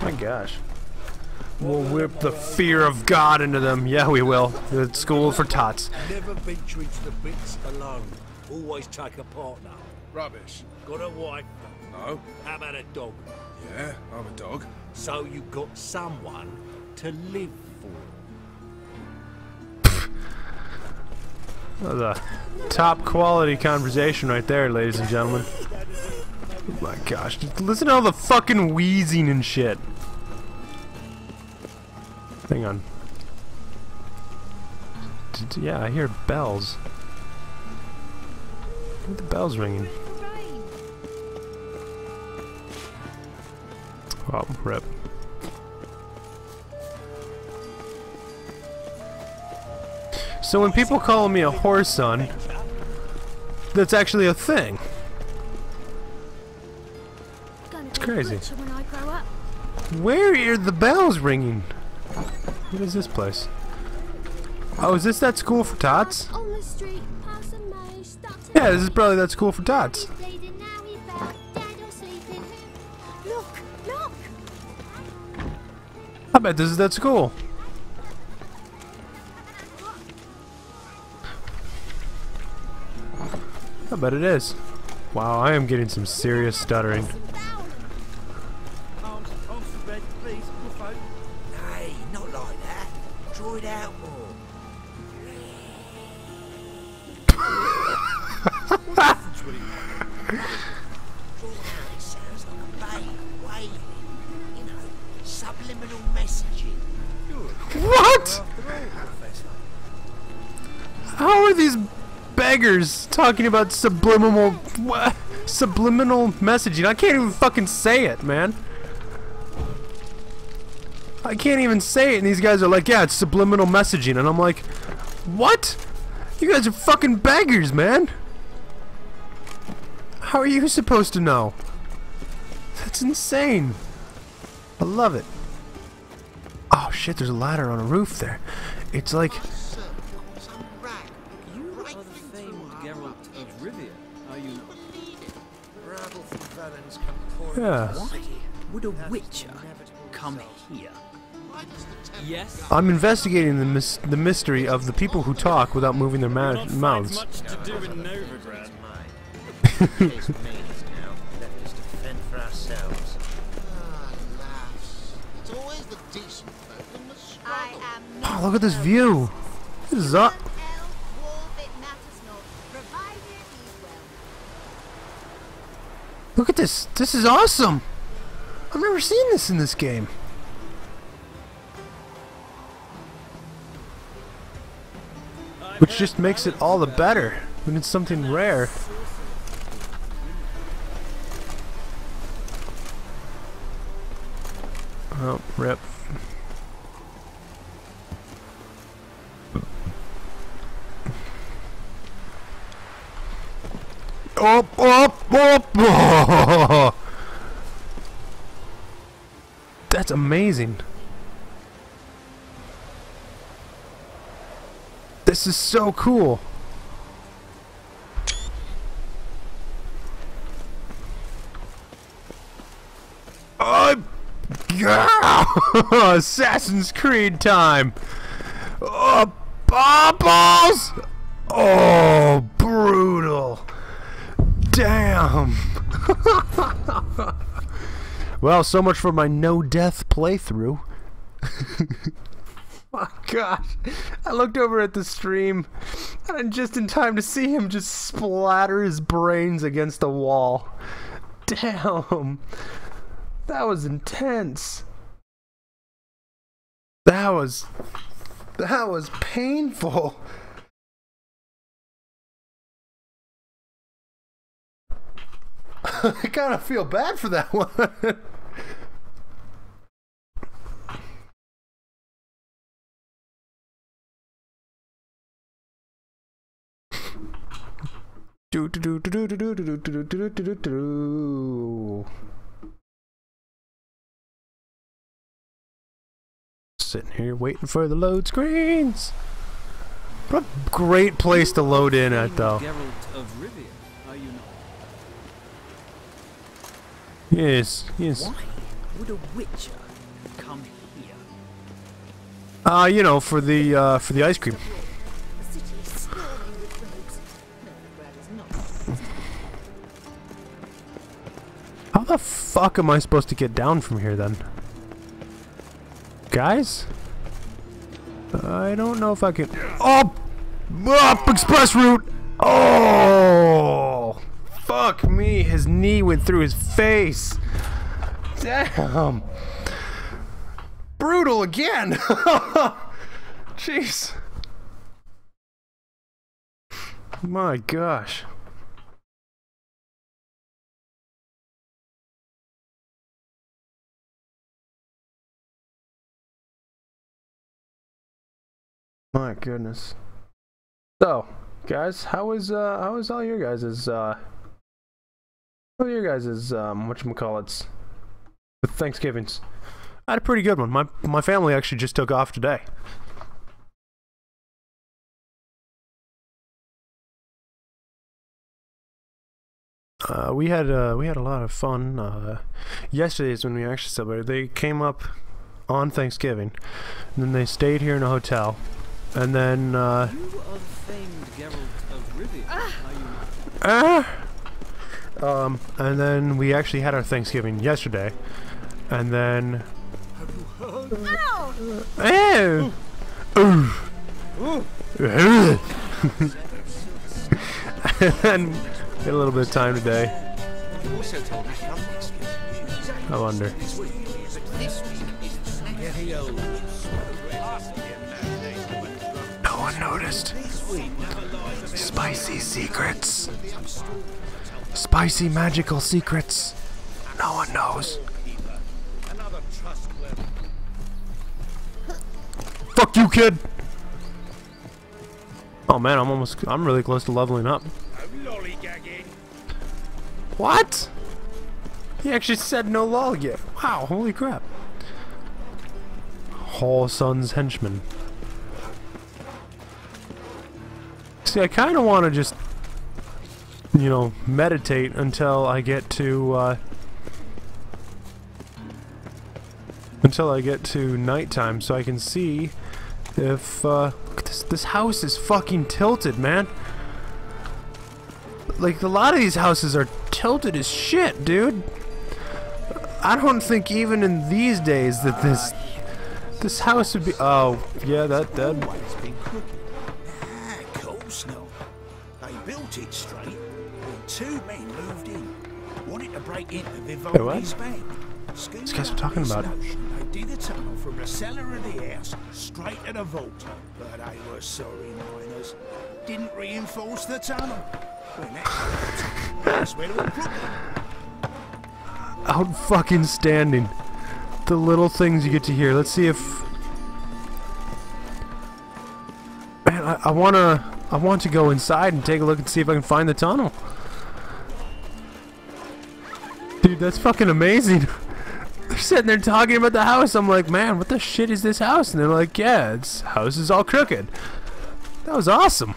My gosh. We'll whip the fear of God into them. Yeah, we will. The school for tots. Never be treated to bits alone. Always take a partner. Rubbish. Got a wife? No. How about a dog? Yeah, I'm a dog. So you got someone to live for. That was a top quality conversation right there, ladies and gentlemen. Oh my gosh, just listen to all the fucking wheezing and shit. Hang on. D- d- Yeah, I hear bells. Why are the bells ringing? Oh, rip. So when people call me a horse son, that's actually a thing. It's crazy. When I grow up. Where are the bells ringing? What is this place? Oh, is this that school for tots? On the street, passing May, stuck to Yeah, this is probably that school for tots. I bet this is that school. I bet it is. Wow, I am getting some serious stuttering. Arms, arms to bed, please. Your phone. Hey, not like that. Draw it out more. What? How are these beggars talking about subliminal subliminal messaging? I can't even fucking say it, man. I can't even say it, and these guys are like, "Yeah, it's subliminal messaging," and I'm like, "What? You guys are fucking beggars, man. How are you supposed to know? That's insane. I love it. Oh shit, there's a ladder on a roof there. It's like You are the famed Geralt of Rivia, are you? Yeah. Why would a witcher come here? Yes. I'm investigating the mys the mystery of the people who talk without moving their ma mouths. Oh, look at this view. This is up. Look at this. This is awesome. I've never seen this in this game. Which just makes it all the better when it's something rare. Oh, rip. Up, up, up! That's amazing. This is so cool. Oh, yeah! Assassin's Creed time. Oh, bubbles! Oh, brutal. Damn. well, so much for my no death playthrough. oh gosh. I looked over at the stream and just in time to see him just splatter his brains against the wall. Damn. That was intense. That was that was painful. I kind of feel bad for that one. do do do do do do do do do do do do do. Sitting here waiting for the load screens. What a great place to load in at though. Geralt of Rivia, are you not? Yes, yes. Why would a witcher come here? Uh, you know, for the uh, for the ice cream. How the fuck am I supposed to get down from here then? Guys? I don't know if I can. Oh! Up! Express route! Oh! Fuck me! His knee went through his face! Damn! Brutal again! Jeez. My gosh. My goodness. So, guys, how is uh how is all your guys' uh how your guys' um whatchamacallits with Thanksgivings? I had a pretty good one. My my family actually just took off today. Uh, we had uh, we had a lot of fun. Uh, yesterday is when we actually celebrated. They came up on Thanksgiving, and then they stayed here in a hotel, and then uh, You are the famed Geralt of Rivia, are you not? uh, Um, and then we actually had our Thanksgiving yesterday, and then. Ew! Ooh. and get a little bit of time today. I wonder. Noticed. Spicy secrets. Spicy magical secrets. No one knows. Fuck you, kid! Oh man, I'm almost, I'm really close to leveling up. What? He actually said no lollygag. Wow, holy crap. Whoreson's henchman. See, I kind of want to just, you know, meditate until I get to, uh, until I get to nighttime so I can see if, uh, this, this house is fucking tilted, man. Like, a lot of these houses are tilted as shit, dude. I don't think even in these days that this, this house would be, oh, yeah, that, that, Break into Vivaldi's bank. These guys are talking about it. They dig a tunnel from the cellar of the house straight to the vault. But they were sorry miners. Didn't reinforce the tunnel. When that that's where all crooked. out fucking standing. The little things you get to hear. Let's see if. Man, I, I wanna. I want to go inside and take a look and see if I can find the tunnel. That's fucking amazing. They're sitting there talking about the house. I'm like, man, what the shit is this house? And they're like, yeah, this house is all crooked. That was awesome.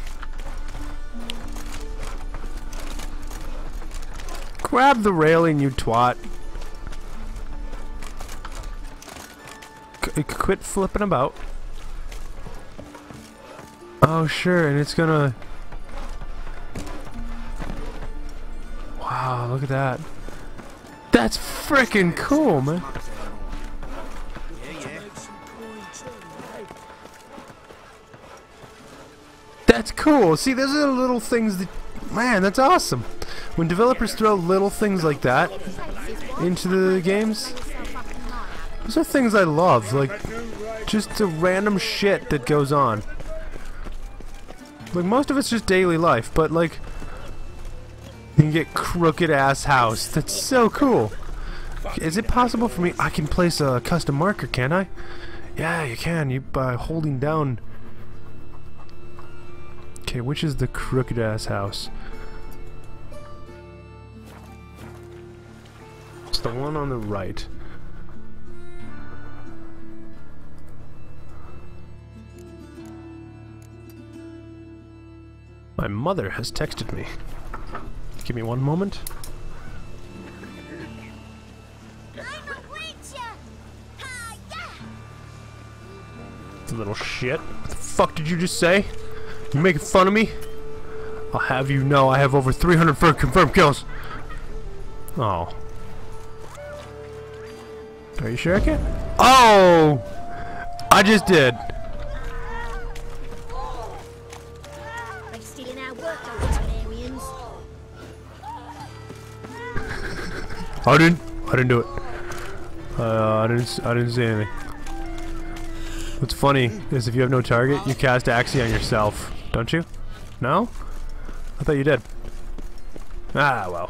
Grab the railing, you twat. C uh, quit flipping about. Oh, sure, and it's gonna... Wow, look at that. That's freaking cool, man. That's cool. See, those are the little things that... Man, that's awesome. When developers throw little things like that into the games, those are things I love. Like, just the random shit that goes on. Like, most of it's just daily life, but like... You can get crooked ass house. That's so cool. Is it possible for me? I can place a custom marker, can I? Yeah, you can. You by holding down. Okay, which is the crooked ass house? It's the one on the right. My mother has texted me. Give me one moment. Little shit. What the fuck did you just say? You making fun of me? I'll have you know I have over 300 firm confirmed kills. Oh. Are you sure I can? Oh! I just did. I didn't. I didn't do it. Uh, I didn't. I didn't see anything. What's funny is if you have no target, you cast Axii on yourself, don't you? No? I thought you did. Ah, well.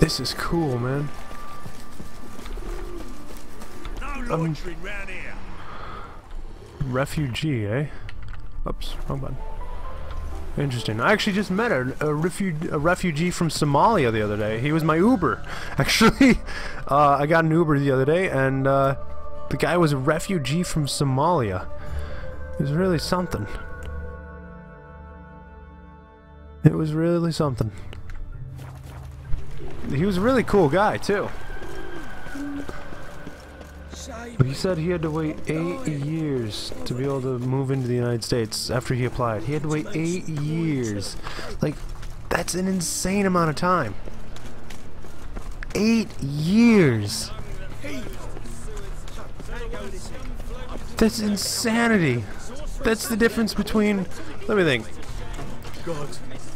This is cool, man. No Um, loitering round here. Refugee, eh? Oops, wrong button. Interesting. I actually just met a, a, refu a refugee from Somalia the other day. He was my Uber. Actually, uh, I got an Uber the other day, and uh, the guy was a refugee from Somalia. It was really something. It was really something. He was a really cool guy, too. He said he had to wait eight years to be able to move into the United States after he applied. He had to wait eight years. Like, that's an insane amount of time. Eight years. That's insanity. That's the difference between, let me think,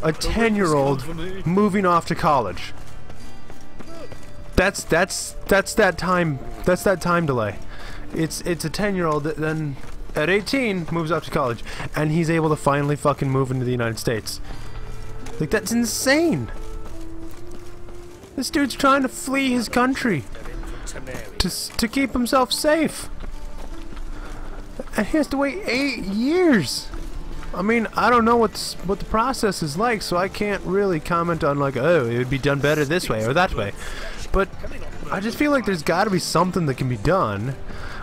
a 10 year old moving off to college. That's that's that's that time that's that time delay. It's it's a 10 year old that then at 18 moves up to college and he's able to finally fucking move into the United States. Like that's insane. This dude's trying to flee his country to to keep himself safe. And he has to wait 8 years. I mean, I don't know what's what the process is like, so I can't really comment on like, oh, it would be done better this way or that way. But I just feel like there's got to be something that can be done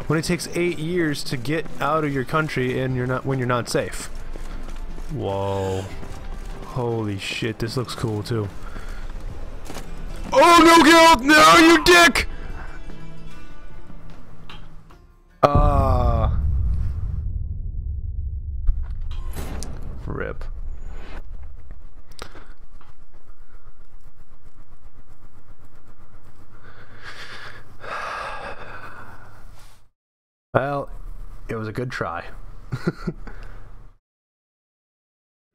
when it takes eight years to get out of your country and you're not when you're not safe. Whoa! Holy shit! This looks cool too. Oh no, Geralt! No, you dick! Ah. Rip. Well, it was a good try.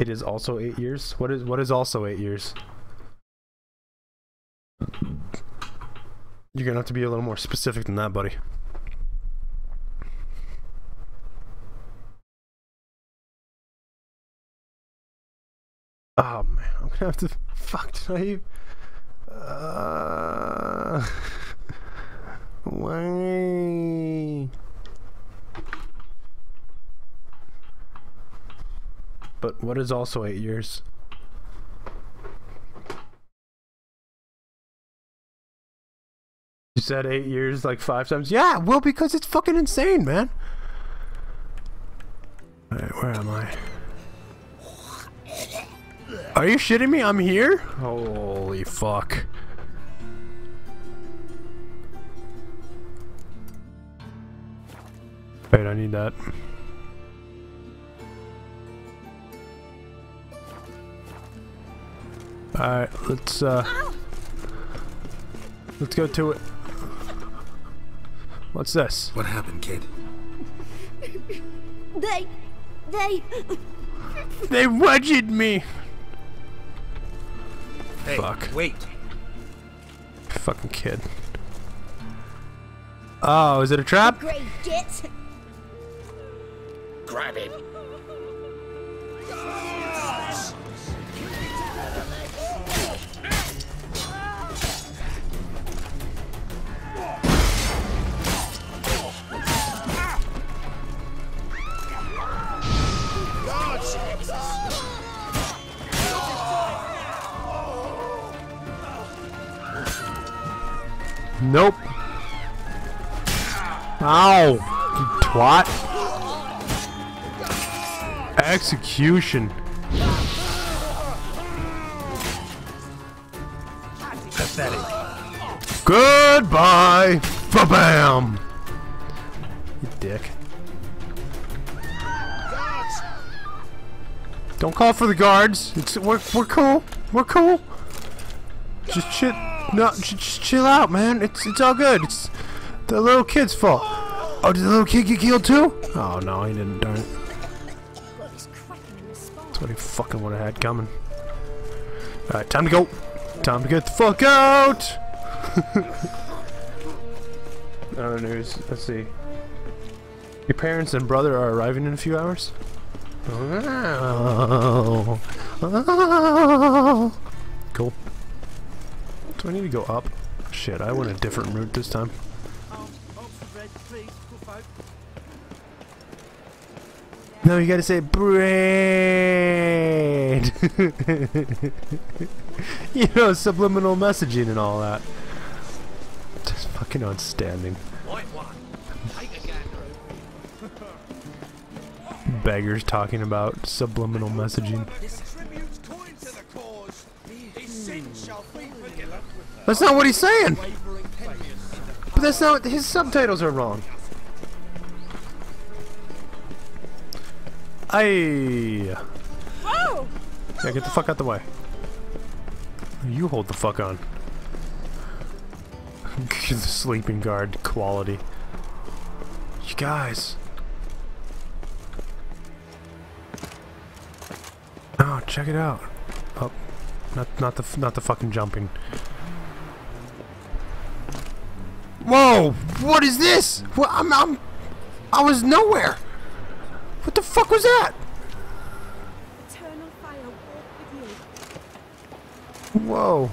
it is also eight years. What is what is also eight years? You're gonna have to be a little more specific than that, buddy. Oh man, I'm gonna have to. Fuck, did I? Uh, why? But what is also eight years? You said eight years like five times? Yeah, well, because it's fucking insane, man. Alright, where am I? Are you shitting me? I'm here? Holy fuck. Wait, I need that. Alright, let's uh Let's go to it. What's this? What happened, kid? They, they. They wedged me! Hey, Fuck. wait. Fucking kid. Oh, is it a trap? Great git. Grab him. Nope. Ow! You twat. Execution. Pathetic. Goodbye! Ba-bam! You dick. Don't call for the guards. It's we're we're cool. We're cool. Just chill. No, just chill out, man. It's it's all good. It's the little kid's fault. Oh, did the little kid get killed too? Oh no, he didn't. Darn it. That's what he fucking would have had coming. All right, time to go. Time to get the fuck out. Other news. Let's see. Your parents and brother are arriving in a few hours. Oh. Oh. Do I need to go up? Shit, I went a different route this time. No, you gotta say bread. you know, subliminal messaging and all that. Just fucking outstanding. Beggars talking about subliminal messaging. That's not what he's saying. But that's not his subtitles are wrong. Aye. Oh! Yeah, get the fuck out the way. You hold the fuck on. the sleeping guard quality. You guys. Oh, check it out. Oh, not not the not the fucking jumping. Whoa! What is this? What, I'm I'm I was nowhere. What the fuck was that? Eternal fire walk with you. Whoa.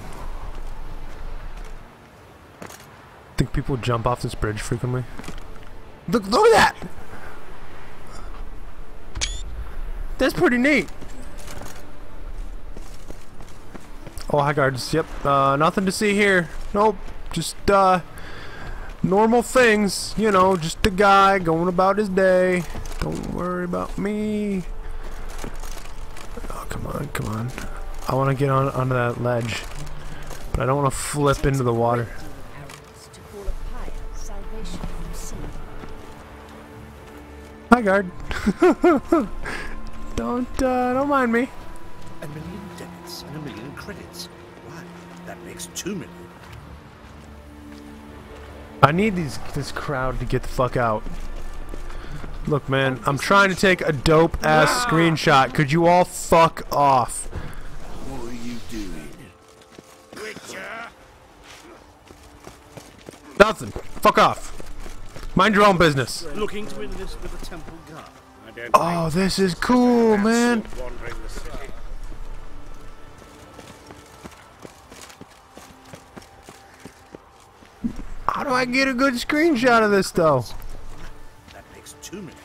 Think people jump off this bridge frequently? Look, look at that! That's pretty neat. Oh, hi guards. Yep, uh, nothing to see here. Nope, just, uh, normal things. You know, just a guy going about his day. Don't worry about me. Oh, come on, come on. I want to get on onto that ledge, but I don't want to flip into the water. Hi, guard. don't, uh, don't mind me. A million debits and a million credits. That makes two million. I need these this crowd to get the fuck out. Look, man, I'm trying to take a dope ass ah. screenshot. Could you all fuck off? What are you doing? Witcher? Nothing. Fuck off. Mind your own business. Looking to enlist with the temple guard. Oh, this is cool, man. How do I get a good screenshot of this, though? That makes two million.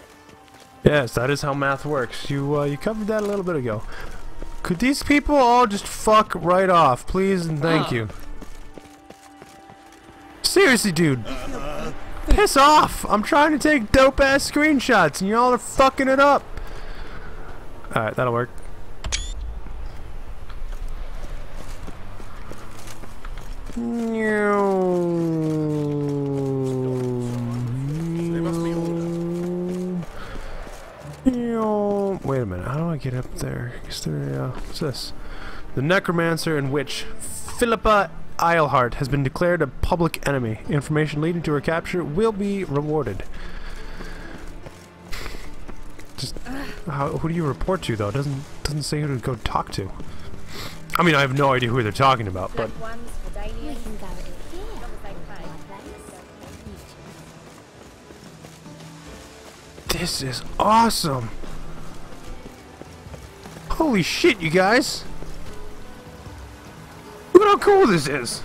Yes, that is how math works. You uh, you covered that a little bit ago. Could these people all just fuck right off, please and thank you? Seriously, dude. Piss off! I'm trying to take dope ass screenshots and y'all are fucking it up. Alright, that'll work. Wait a minute, how do I get up there? Is there, uh, what's this? The necromancer and witch Philippa Eilhart has been declared a public enemy. Information leading to her capture will be rewarded. Just how, who do you report to though? Doesn't doesn't say who to go talk to. I mean, I have no idea who they're talking about, but this is awesome. Holy shit, you guys! Look how cool this is!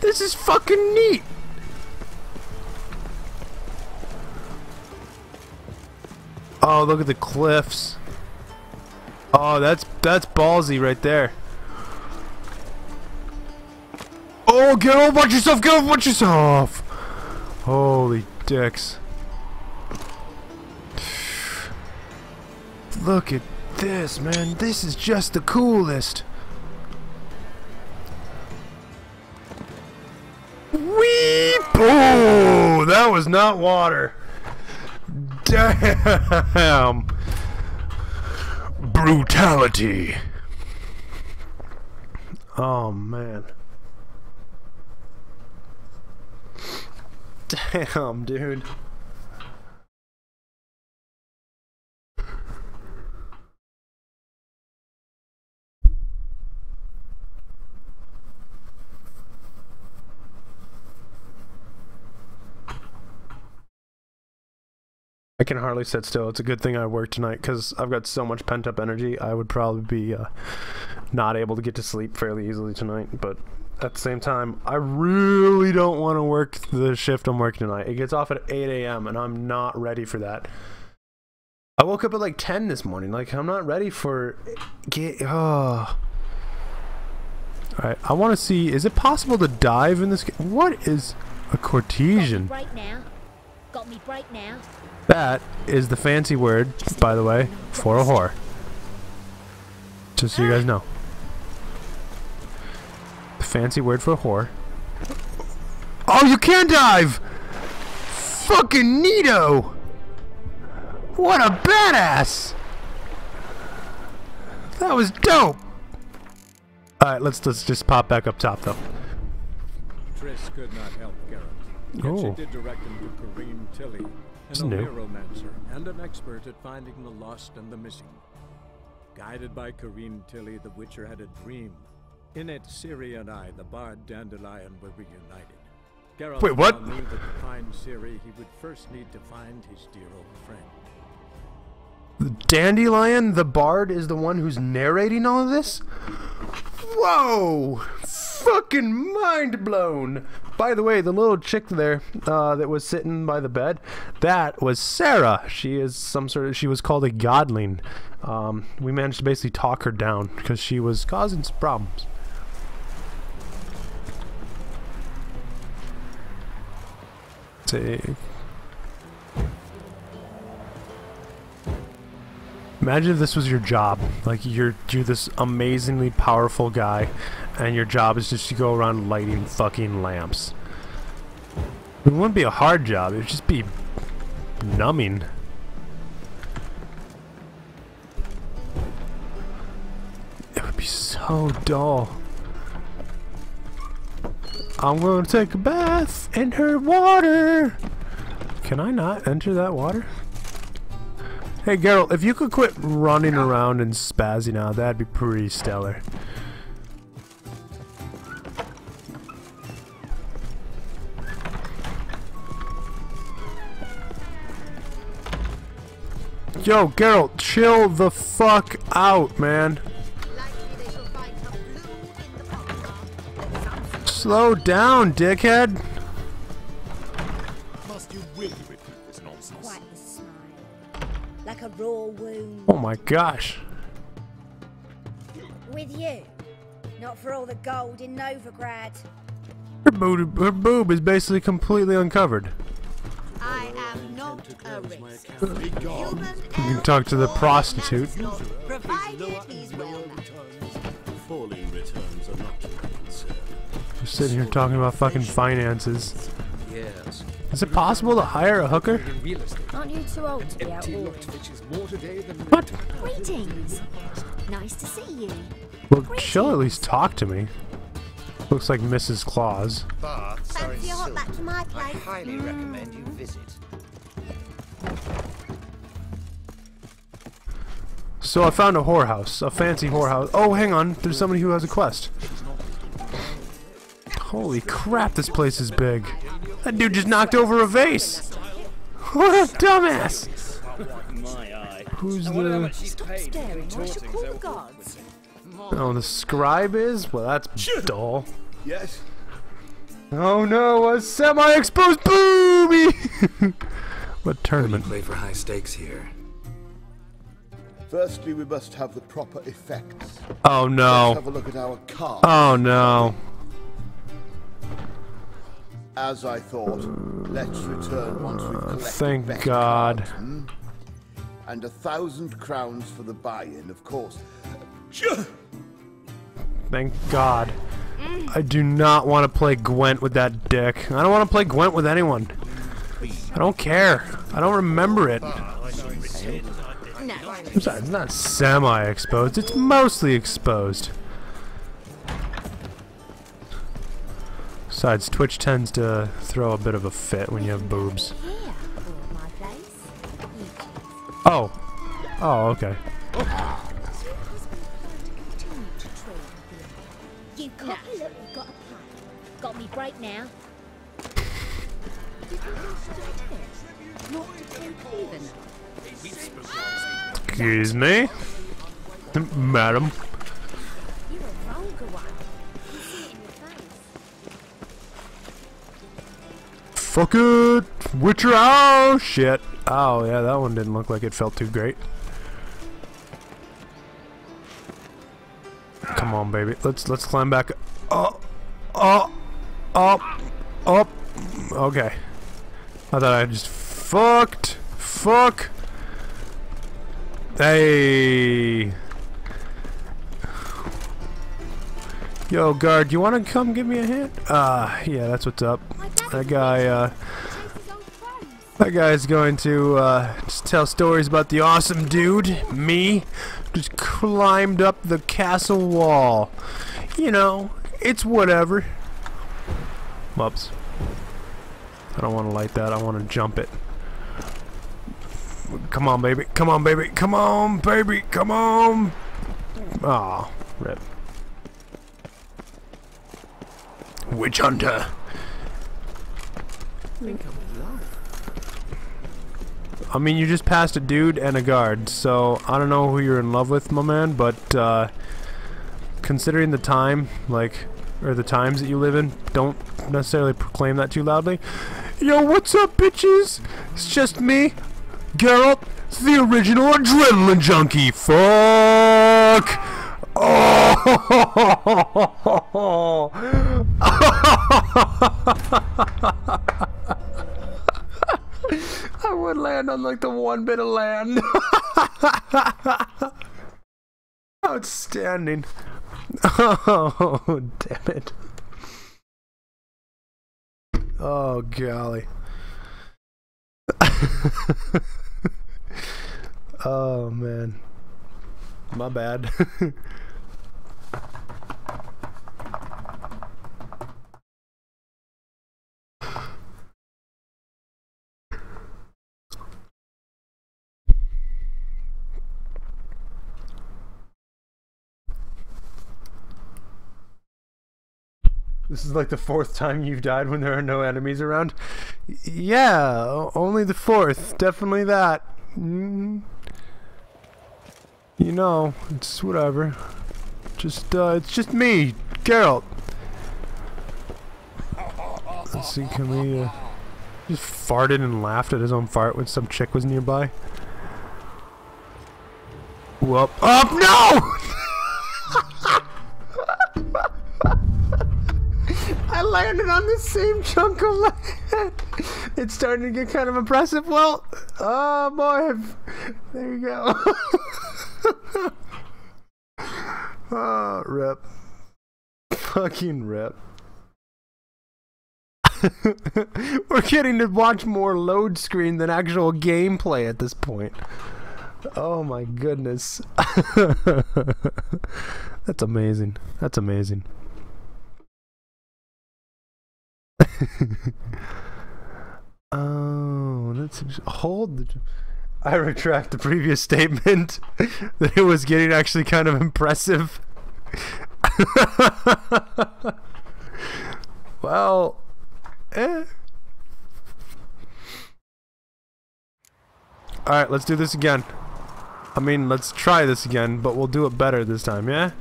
This is fucking neat! Oh, look at the cliffs. Oh, that's that's ballsy right there. Oh, get over about yourself, get over about yourself! Holy dicks. Look at this, man. This is just the coolest. Wee! Oh, that was not water. Damn. Brutality. Oh, man. Damn, dude. I can hardly sit still. It's a good thing I work tonight because I've got so much pent up energy. I would probably be uh, not able to get to sleep fairly easily tonight. But at the same time, I really don't want to work the shift I'm working tonight. It gets off at 8 a.m. and I'm not ready for that. I woke up at like 10 this morning. Like I'm not ready for get. Oh. All right. I want to see. Is it possible to dive in this? What is a cortesian? Break now. Got me break now. That is the fancy word, by the way, for a whore. Just so you guys know. The fancy word for whore Oh, you can dive! Fucking neato! What a badass! That was dope! Alright, let's let's just pop back up top though. Triss could not help Geralt. Yet Oh. she did direct him to Corinne Tilly, an That's new. and an expert at finding the lost and the missing. Guided by Corinne Tilly, the Witcher had a dream. In it, Ciri and I, the bard Dandelion, were reunited. Geralt Wait, what? knew that to find Ciri, he would first need to find his dear old friend. The Dandelion, the bard, is the one who's narrating all of this? Whoa! Fucking mind blown! By the way, the little chick there uh, that was sitting by the bed, that was Sarah. She is some sort of, she was called a godling. Um, we managed to basically talk her down because she was causing some problems. See. Imagine if this was your job. Like you're you're this amazingly powerful guy, and your job is just to go around lighting fucking lamps. It wouldn't be a hard job. It'd just be numbing. It would be so dull. I'm gonna take a bath in her water. Can I not enter that water? Hey Geralt, if you could quit running around and spazzing out, that'd be pretty stellar. Yo, Geralt, chill the fuck out, man. Slow down, dickhead. Must you really repeat this nonsense? Quite the smile. Like a raw wound. Oh my gosh. With you. Not for all the gold in Novigrad. Her boob, her boob is basically completely uncovered. I am not a risk. You can talk to the prostitute. Provided he's well We're sitting here talking about fucking finances. Yes. Is it possible to hire a hooker? Real. Aren't you too old to be out Empty lot walking? fetches more today than What? Greetings. Nice to see you. Well, she'll at least talk to me. Looks like Mrs. Claus. Baths are in Fancy a hot back to my I place? highly mm. recommend you visit. So I found a whorehouse, a fancy whorehouse. Oh, hang on, there's somebody who has a quest. Holy crap, this place is big. That dude just knocked over a vase. What a dumbass. Who's I wonder how the- much she's paid Staring, I should call the guards. Oh, the scribe is? Well, that's dull. Yes? Oh no, a semi-exposed booby! what tournament? Play for high stakes here. Firstly, we must have the proper effects. Oh no. Let's no. have a look at our card. Oh no. As I thought, let's return once we've collected Thank best God. cards, hmm? And a thousand crowns for the buy-in, of course. Thank God. I do not want to play Gwent with that dick. I don't want to play Gwent with anyone. I don't care. I don't remember it. It's not, it's not semi-exposed. It's mostly exposed. Besides, Twitch tends to throw a bit of a fit when you have boobs. Here, for my place. Oh. Oh, okay. You cocky look, you got a plan. Got me break now. Not to tempt heathen. Excuse me? Madam. Fuck it! Witcher, oh shit! Oh yeah, that one didn't look like it felt too great. Come on, baby. Let's let's climb back. Oh, oh, up, up. Okay. I thought I just fucked. Fuck. Hey. Yo, guard, you want to come give me a hand? Uh, yeah, that's what's up. That guy, uh, that guy's going to uh, just tell stories about the awesome dude, me, just climbed up the castle wall. You know, it's whatever. Whoops. I don't want to light that. I want to jump it. Come on, baby. Come on, baby. Come on, baby. Come on. Oh, rip. Witch Hunter. I think I'm in love. I mean, you just passed a dude and a guard, so I don't know who you're in love with, my man, but uh, considering the time, like, or the times that you live in, don't necessarily proclaim that too loudly. Yo, what's up, bitches? It's just me, Geralt, the original adrenaline junkie. Fuck! Oh! I would land on like the one bit of land. Outstanding. Oh, damn it. Oh, golly. oh, man. My bad. This is like the fourth time you've died when there are no enemies around. Yeah, only the fourth. Definitely that. Mm. You know, it's whatever. Just, uh, it's just me, Geralt. Let's see, can we, uh, just farted and laughed at his own fart when some chick was nearby? Whoop. Up, no! I landed on the same chunk of land. It's starting to get kind of impressive. Well, oh boy, there you go. oh, rip. Fucking rip. We're getting to watch more load screen than actual gameplay at this point. Oh my goodness. That's amazing. That's amazing. oh, that's hold. The, I retract the previous statement that it was getting actually kind of impressive. well, eh. All right, let's do this again. I mean, let's try this again, but we'll do it better this time, yeah?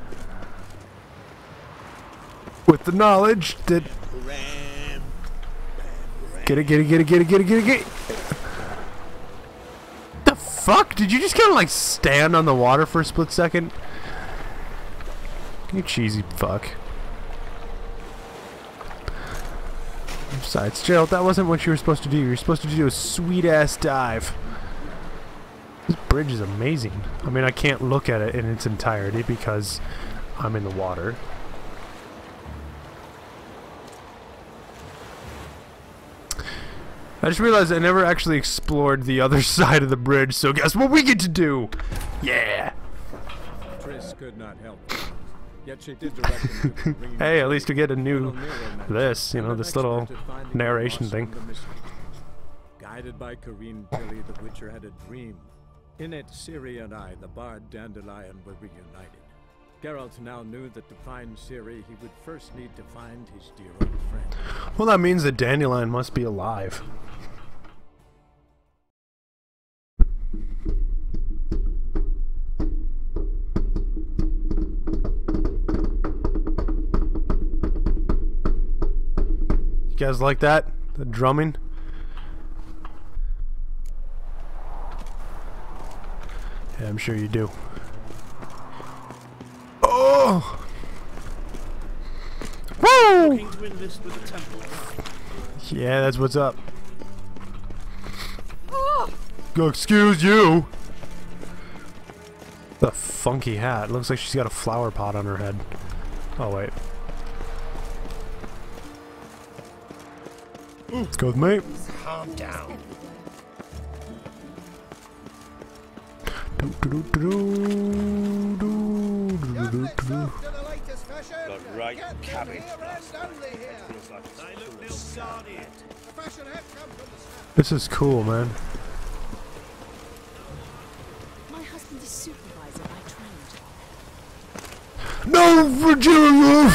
With the knowledge that Get it, get it, get it, get it, get it, get it, get it. The fuck? Did you just kind of like stand on the water for a split second? You cheesy fuck. Besides, Gerald, that wasn't what you were supposed to do. You were supposed to do a sweet ass dive. This bridge is amazing. I mean, I can't look at it in its entirety because I'm in the water. I just realized I never actually explored the other side of the bridge, so guess what we get to do? Yeah! Triss could not help. Yet she did direct Hey, at least we get a new this, you know, this little narration thing. Guided by Corinne Tilly, the Witcher had a dream. In it, Ciri and I, the bard Dandelion, were reunited. Geralt now knew that to find Ciri, he would first need to find his dear old friend. Well, that means that Dandelion must be alive. You guys like that? The drumming? Yeah, I'm sure you do. Oh! Woo! Yeah, that's what's up. Go, Excuse you! The funky hat. Looks like she's got a flower pot on her head. Oh, wait. Let's go with me. Calm down. The right. This is cool, man. No, Virginia.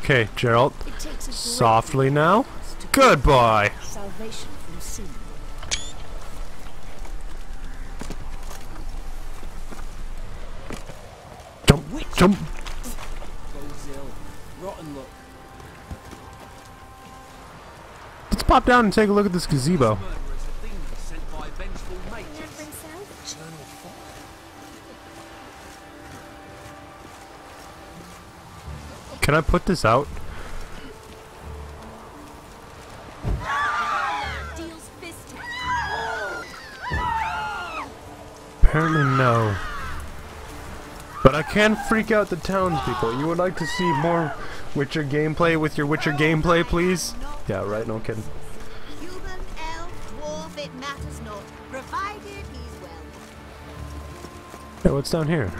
Okay, Gerald. Softly now. Goodbye. Jump, jump. Let's pop down and take a look at this gazebo. Can I put this out? Apparently no. But I can freak out the townspeople. You would like to see more Witcher gameplay with your Witcher gameplay, please? Yeah, right, no kidding. Human, elf, dwarf, it matters not, provided he's well. Hey, what's down here?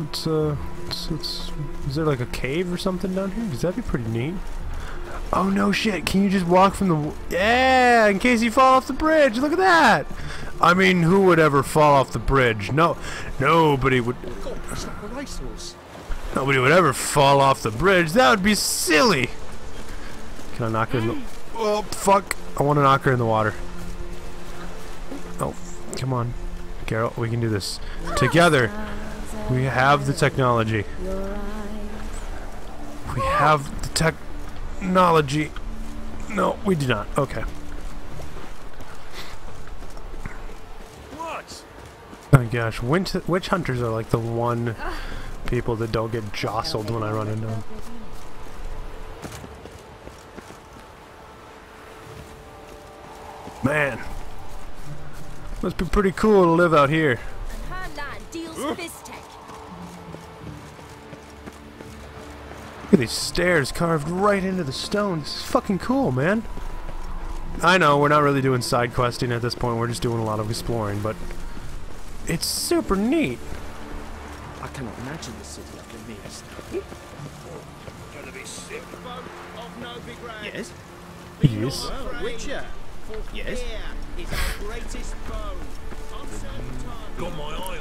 It's, uh, is there like a cave or something down here? Because that'd be pretty neat. Oh no shit, can you just walk from the, yeah, in case you fall off the bridge, look at that! I mean, who would ever fall off the bridge? No, nobody would, nobody would ever fall off the bridge, that would be silly! Can I knock her in the, oh fuck, I want to knock her in the water. Oh, come on, Carol, we can do this. Together, we have the technology. We have the technology. No, we do not. Okay. What? Oh my gosh, witch, witch hunters are like the one people that don't get jostled when I run into them. Man, must be pretty cool to live out here. Look at these stairs carved right into the stone. This is fucking cool, man. I know, we're not really doing side questing at this point, we're just doing a lot of exploring, but it's super neat. I cannot imagine the city after Mia's. Gonna be sick. Of Novigrad. Yes? Yes. Well, Witcher. Yes? Here is our greatest foe. Got my eye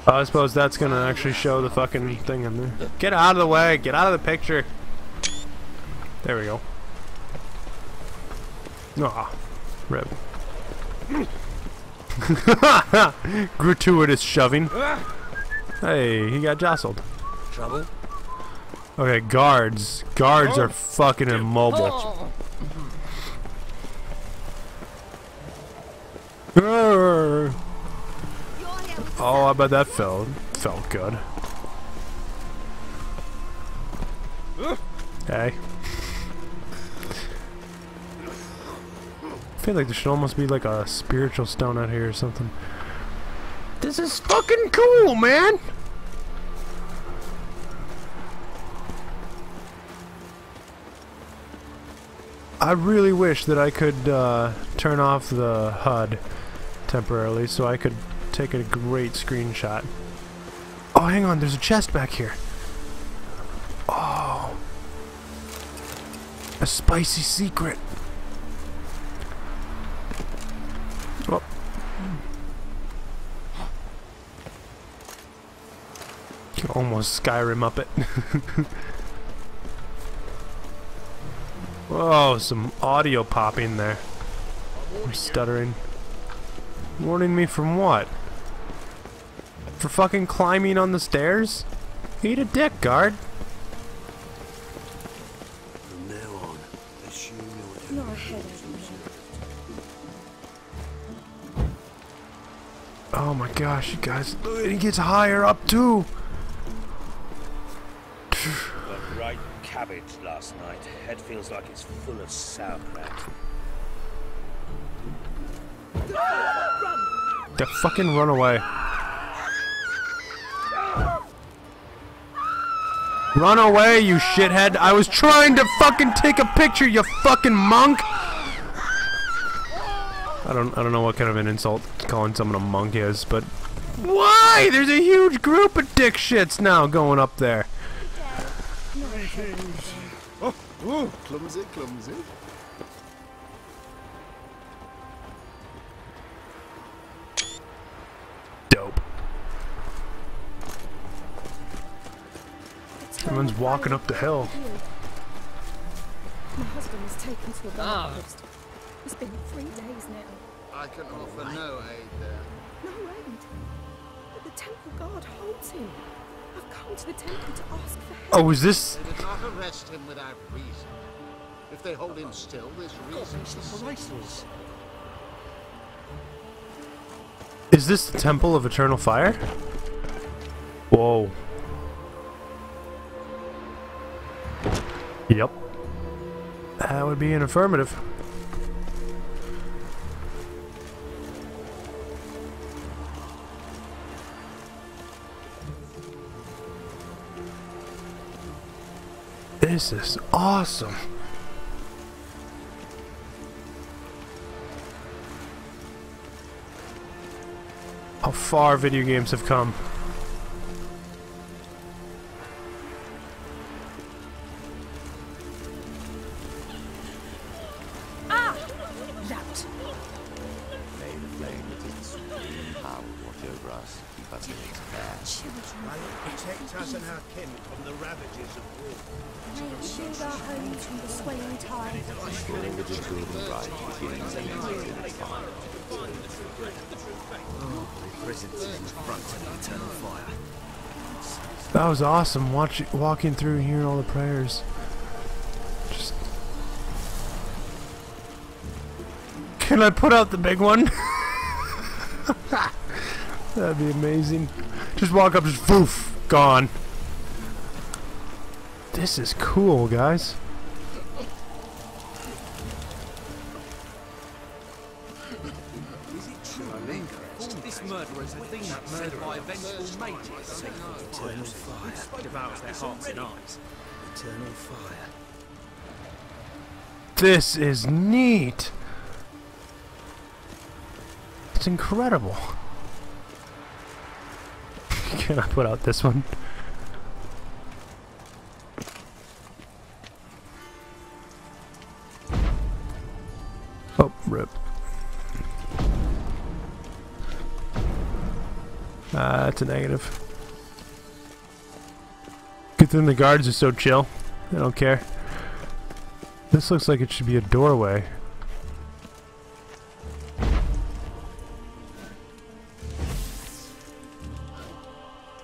of life. I suppose that's gonna actually show the fucking thing in there. Get out of the way! Get out of the picture! There we go. Ah, rip. Gratuitous shoving. Hey, he got jostled. Trouble? Okay, guards. Guards are fucking immobile. Arr. Oh, I bet that felt felt good. Hey. I feel like there should almost be like a spiritual stone out here or something. This is fucking cool, man! I really wish that I could uh, turn off the HUD temporarily so I could take a great screenshot. Oh, hang on, there's a chest back here. Oh. A spicy secret. Oh. Almost Skyrim up it. Whoa, oh, some audio popping there. I'm stuttering. Warning me from what? For fucking climbing on the stairs? Eat a dick, guard. From now on, assume you're Not ahead of me. Oh my gosh, you guys. It gets higher up too. Got right cabbage last night. Head feels like it's full of sauerkraut. The fucking run away. Run away, you shithead! I was trying to fucking take a picture, you fucking monk! I don't I don't know what kind of an insult calling someone a monk is, but why? There's a huge group of dick shits now going up there. Oh, clumsy, clumsy. Dope. Everyone's walking up the hill. My husband was taken to a Ah. post. It's been three days now. I can offer no aid there. No aid. But the temple guard holds him. I've come to the temple to ask for help. Oh, is this They did not arrest him without reason. If they hold him still, there's reason to suspicious. is this the Temple of Eternal Fire? Whoa. Yep. That would be an affirmative. This is awesome. How far video games have come. Right and in fire. That was awesome. Watch, walking through and hearing all the prayers. Just. Can I put out the big one? That'd be amazing. Just walk up, just poof, gone. This is cool, guys. This is neat. It's incredible. Can I put out this one? Oh, rip. Ah, that's a negative. Good thing the guards are so chill. They don't care. This looks like it should be a doorway.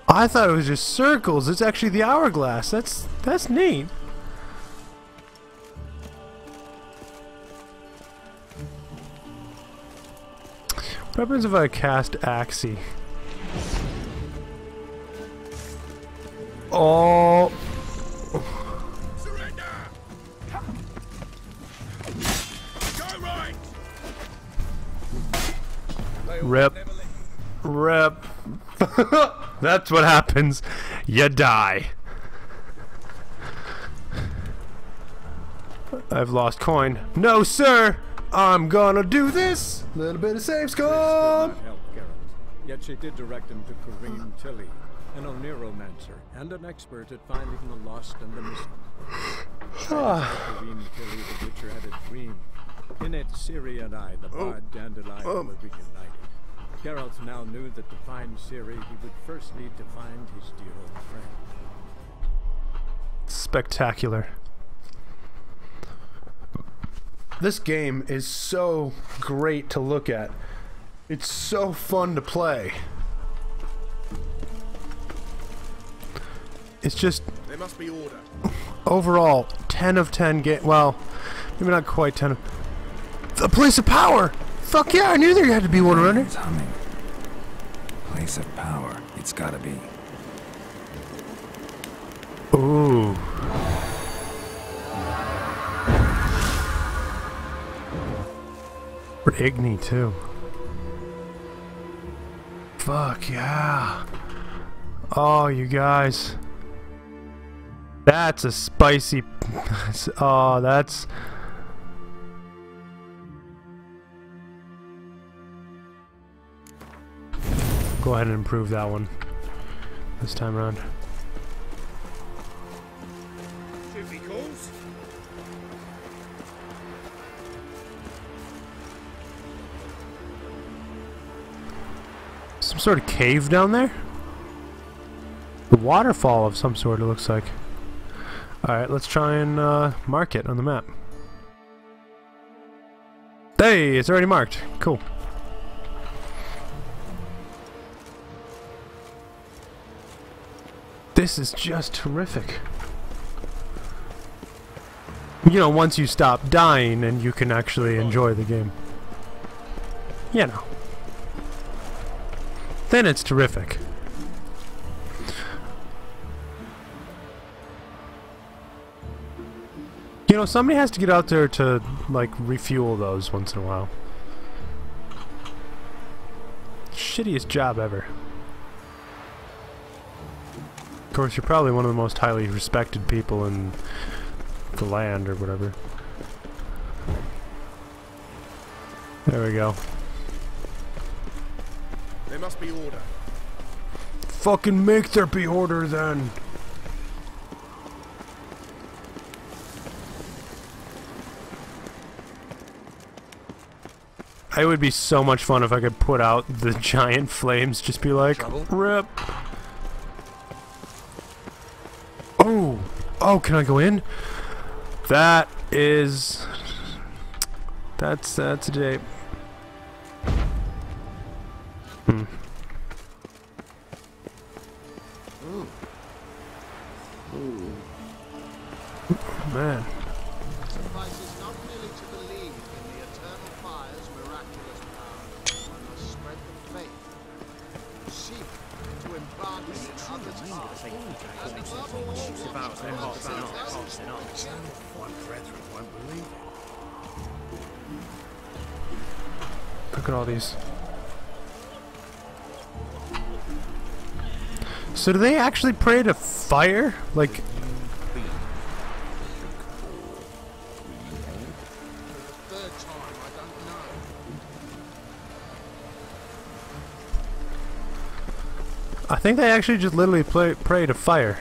I thought it was just circles. It's actually the hourglass. That's that's neat. What happens if I cast Axii? Oh. That's what happens. You die. I've lost coin. No, sir. I'm gonna do this. Little bit of This scum. not help Geralt. Yet she did direct him to Corinne Tilly, an Oneiromancer and an expert at finding the lost and the missing. Corinne Tilly, the Witcher, had a dream. In it, Ciri and I, the Oh. bard Dandelion, Um. were reunited. Geralt now knew that to find Ciri, he would first need to find his dear old friend. Spectacular. This game is so great to look at. It's so fun to play. It's just There must be order. overall 10 of 10 game. Well, maybe not quite 10 of. The place of power! Fuck yeah, I knew there had to be one around It's humming. Place of power. It's gotta be. Ooh. For Igni, too. Fuck yeah. Oh, you guys. That's a spicy... oh, that's... Go ahead and improve that one this time around. Some sort of cave down there? A waterfall of some sort, it looks like. Alright, let's try and uh, mark it on the map. Hey, it's already marked. Cool. This is just terrific. You know, once you stop dying and you can actually enjoy the game. You know. Then it's terrific. You know, somebody has to get out there to, like, refuel those once in a while. Shittiest job ever. Of course, you're probably one of the most highly respected people in the land or whatever. There we go. There must be order. Fucking make there be order then. It would be so much fun if I could put out the giant flames, just be like, rip. Oh, can I go in? That is, that's, that's a date. Hmm. Man. Suffices not merely to believe in the eternal fire's miraculous power, one must spread the faith. Seek Look at all these. So do they actually pray to fire? Like, think they actually just literally play, pray to fire.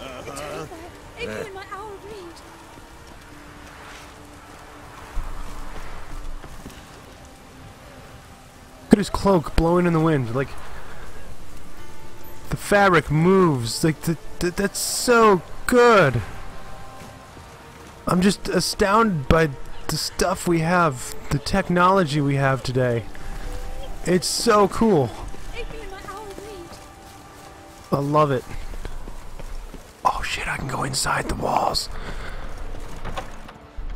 Uh-huh. Igni in my hour read. Look at his cloak blowing in the wind. Like, the fabric moves. Like, the, the, that's so good. I'm just astounded by the stuff we have, the technology we have today. It's so cool. I love it. Oh shit, I can go inside the walls.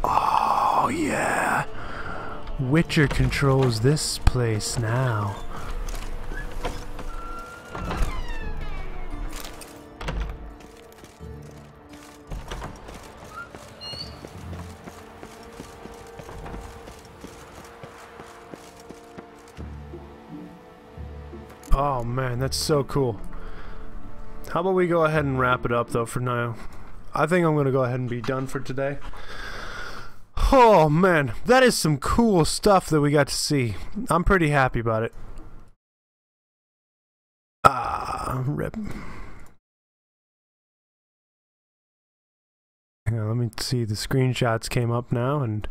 Oh yeah. Witcher controls this place now. That's so cool. How about we go ahead and wrap it up though for now? I think I'm going to go ahead and be done for today. Oh man, that is some cool stuff that we got to see. I'm pretty happy about it. Ah, rip. On, let me see. The screenshots came up now and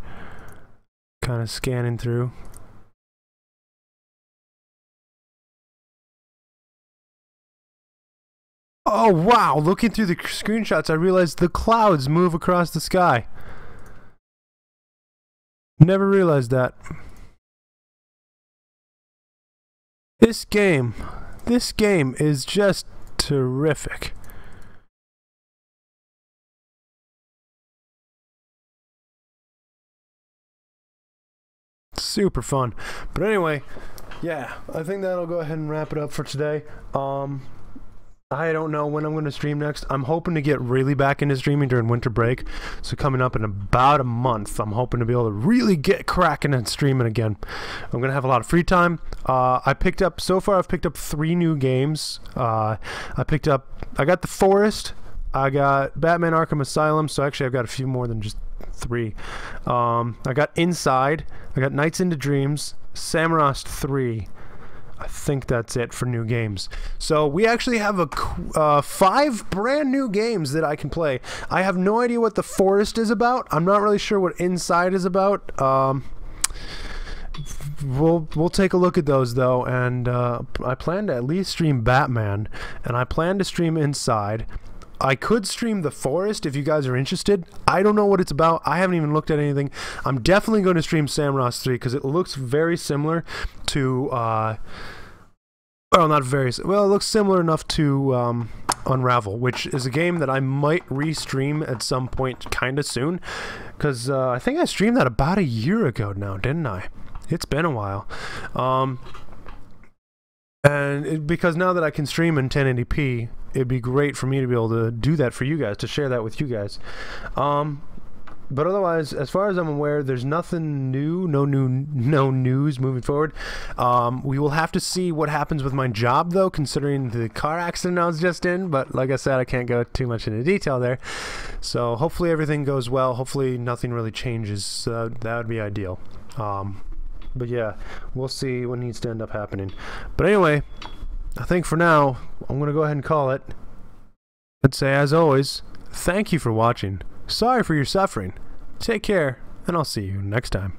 kind of scanning through. Oh wow, looking through the screenshots, I realized the clouds move across the sky. Never realized that. This game, this game is just terrific. Super fun. But anyway, yeah, I think that'll go ahead and wrap it up for today. Um I don't know when I'm going to stream next. I'm hoping to get really back into streaming during winter break. So coming up in about a month, I'm hoping to be able to really get cracking and streaming again. I'm going to have a lot of free time. Uh, I picked up so far. I've picked up three new games. Uh, I picked up. I got The Forest. I got Batman Arkham Asylum. So actually, I've got a few more than just three. Um, I got Inside. I got Nights into Dreams. Samorost 3. I think that's it for new games. So we actually have a uh, five brand new games that I can play. I have no idea what the forest is about. I'm not really sure what Inside is about. Um, we'll we'll take a look at those though, and uh, I plan to at least stream Batman, and I plan to stream Inside. I could stream The Forest if you guys are interested. I don't know what it's about. I haven't even looked at anything. I'm definitely going to stream Samorost 3 because it looks very similar to. Uh, well, not very. Well, it looks similar enough to um, Unravel, which is a game that I might re-stream at some point kind of soon. Because uh, I think I streamed that about a year ago now, didn't I? It's been a while. Um, and it, because now that I can stream in 1080p, it'd be great for me to be able to do that for you guys, to share that with you guys. Um, but otherwise, as far as I'm aware, there's nothing new, no new, no news moving forward. Um, we will have to see what happens with my job, though, considering the car accident I was just in. But like I said, I can't go too much into detail there. So hopefully everything goes well. Hopefully nothing really changes. Uh, that would be ideal. Um, but yeah, we'll see what needs to end up happening. But anyway, I think for now, I'm going to go ahead and call it. Let's say, as always, thank you for watching. Sorry for your suffering. Take care, and I'll see you next time.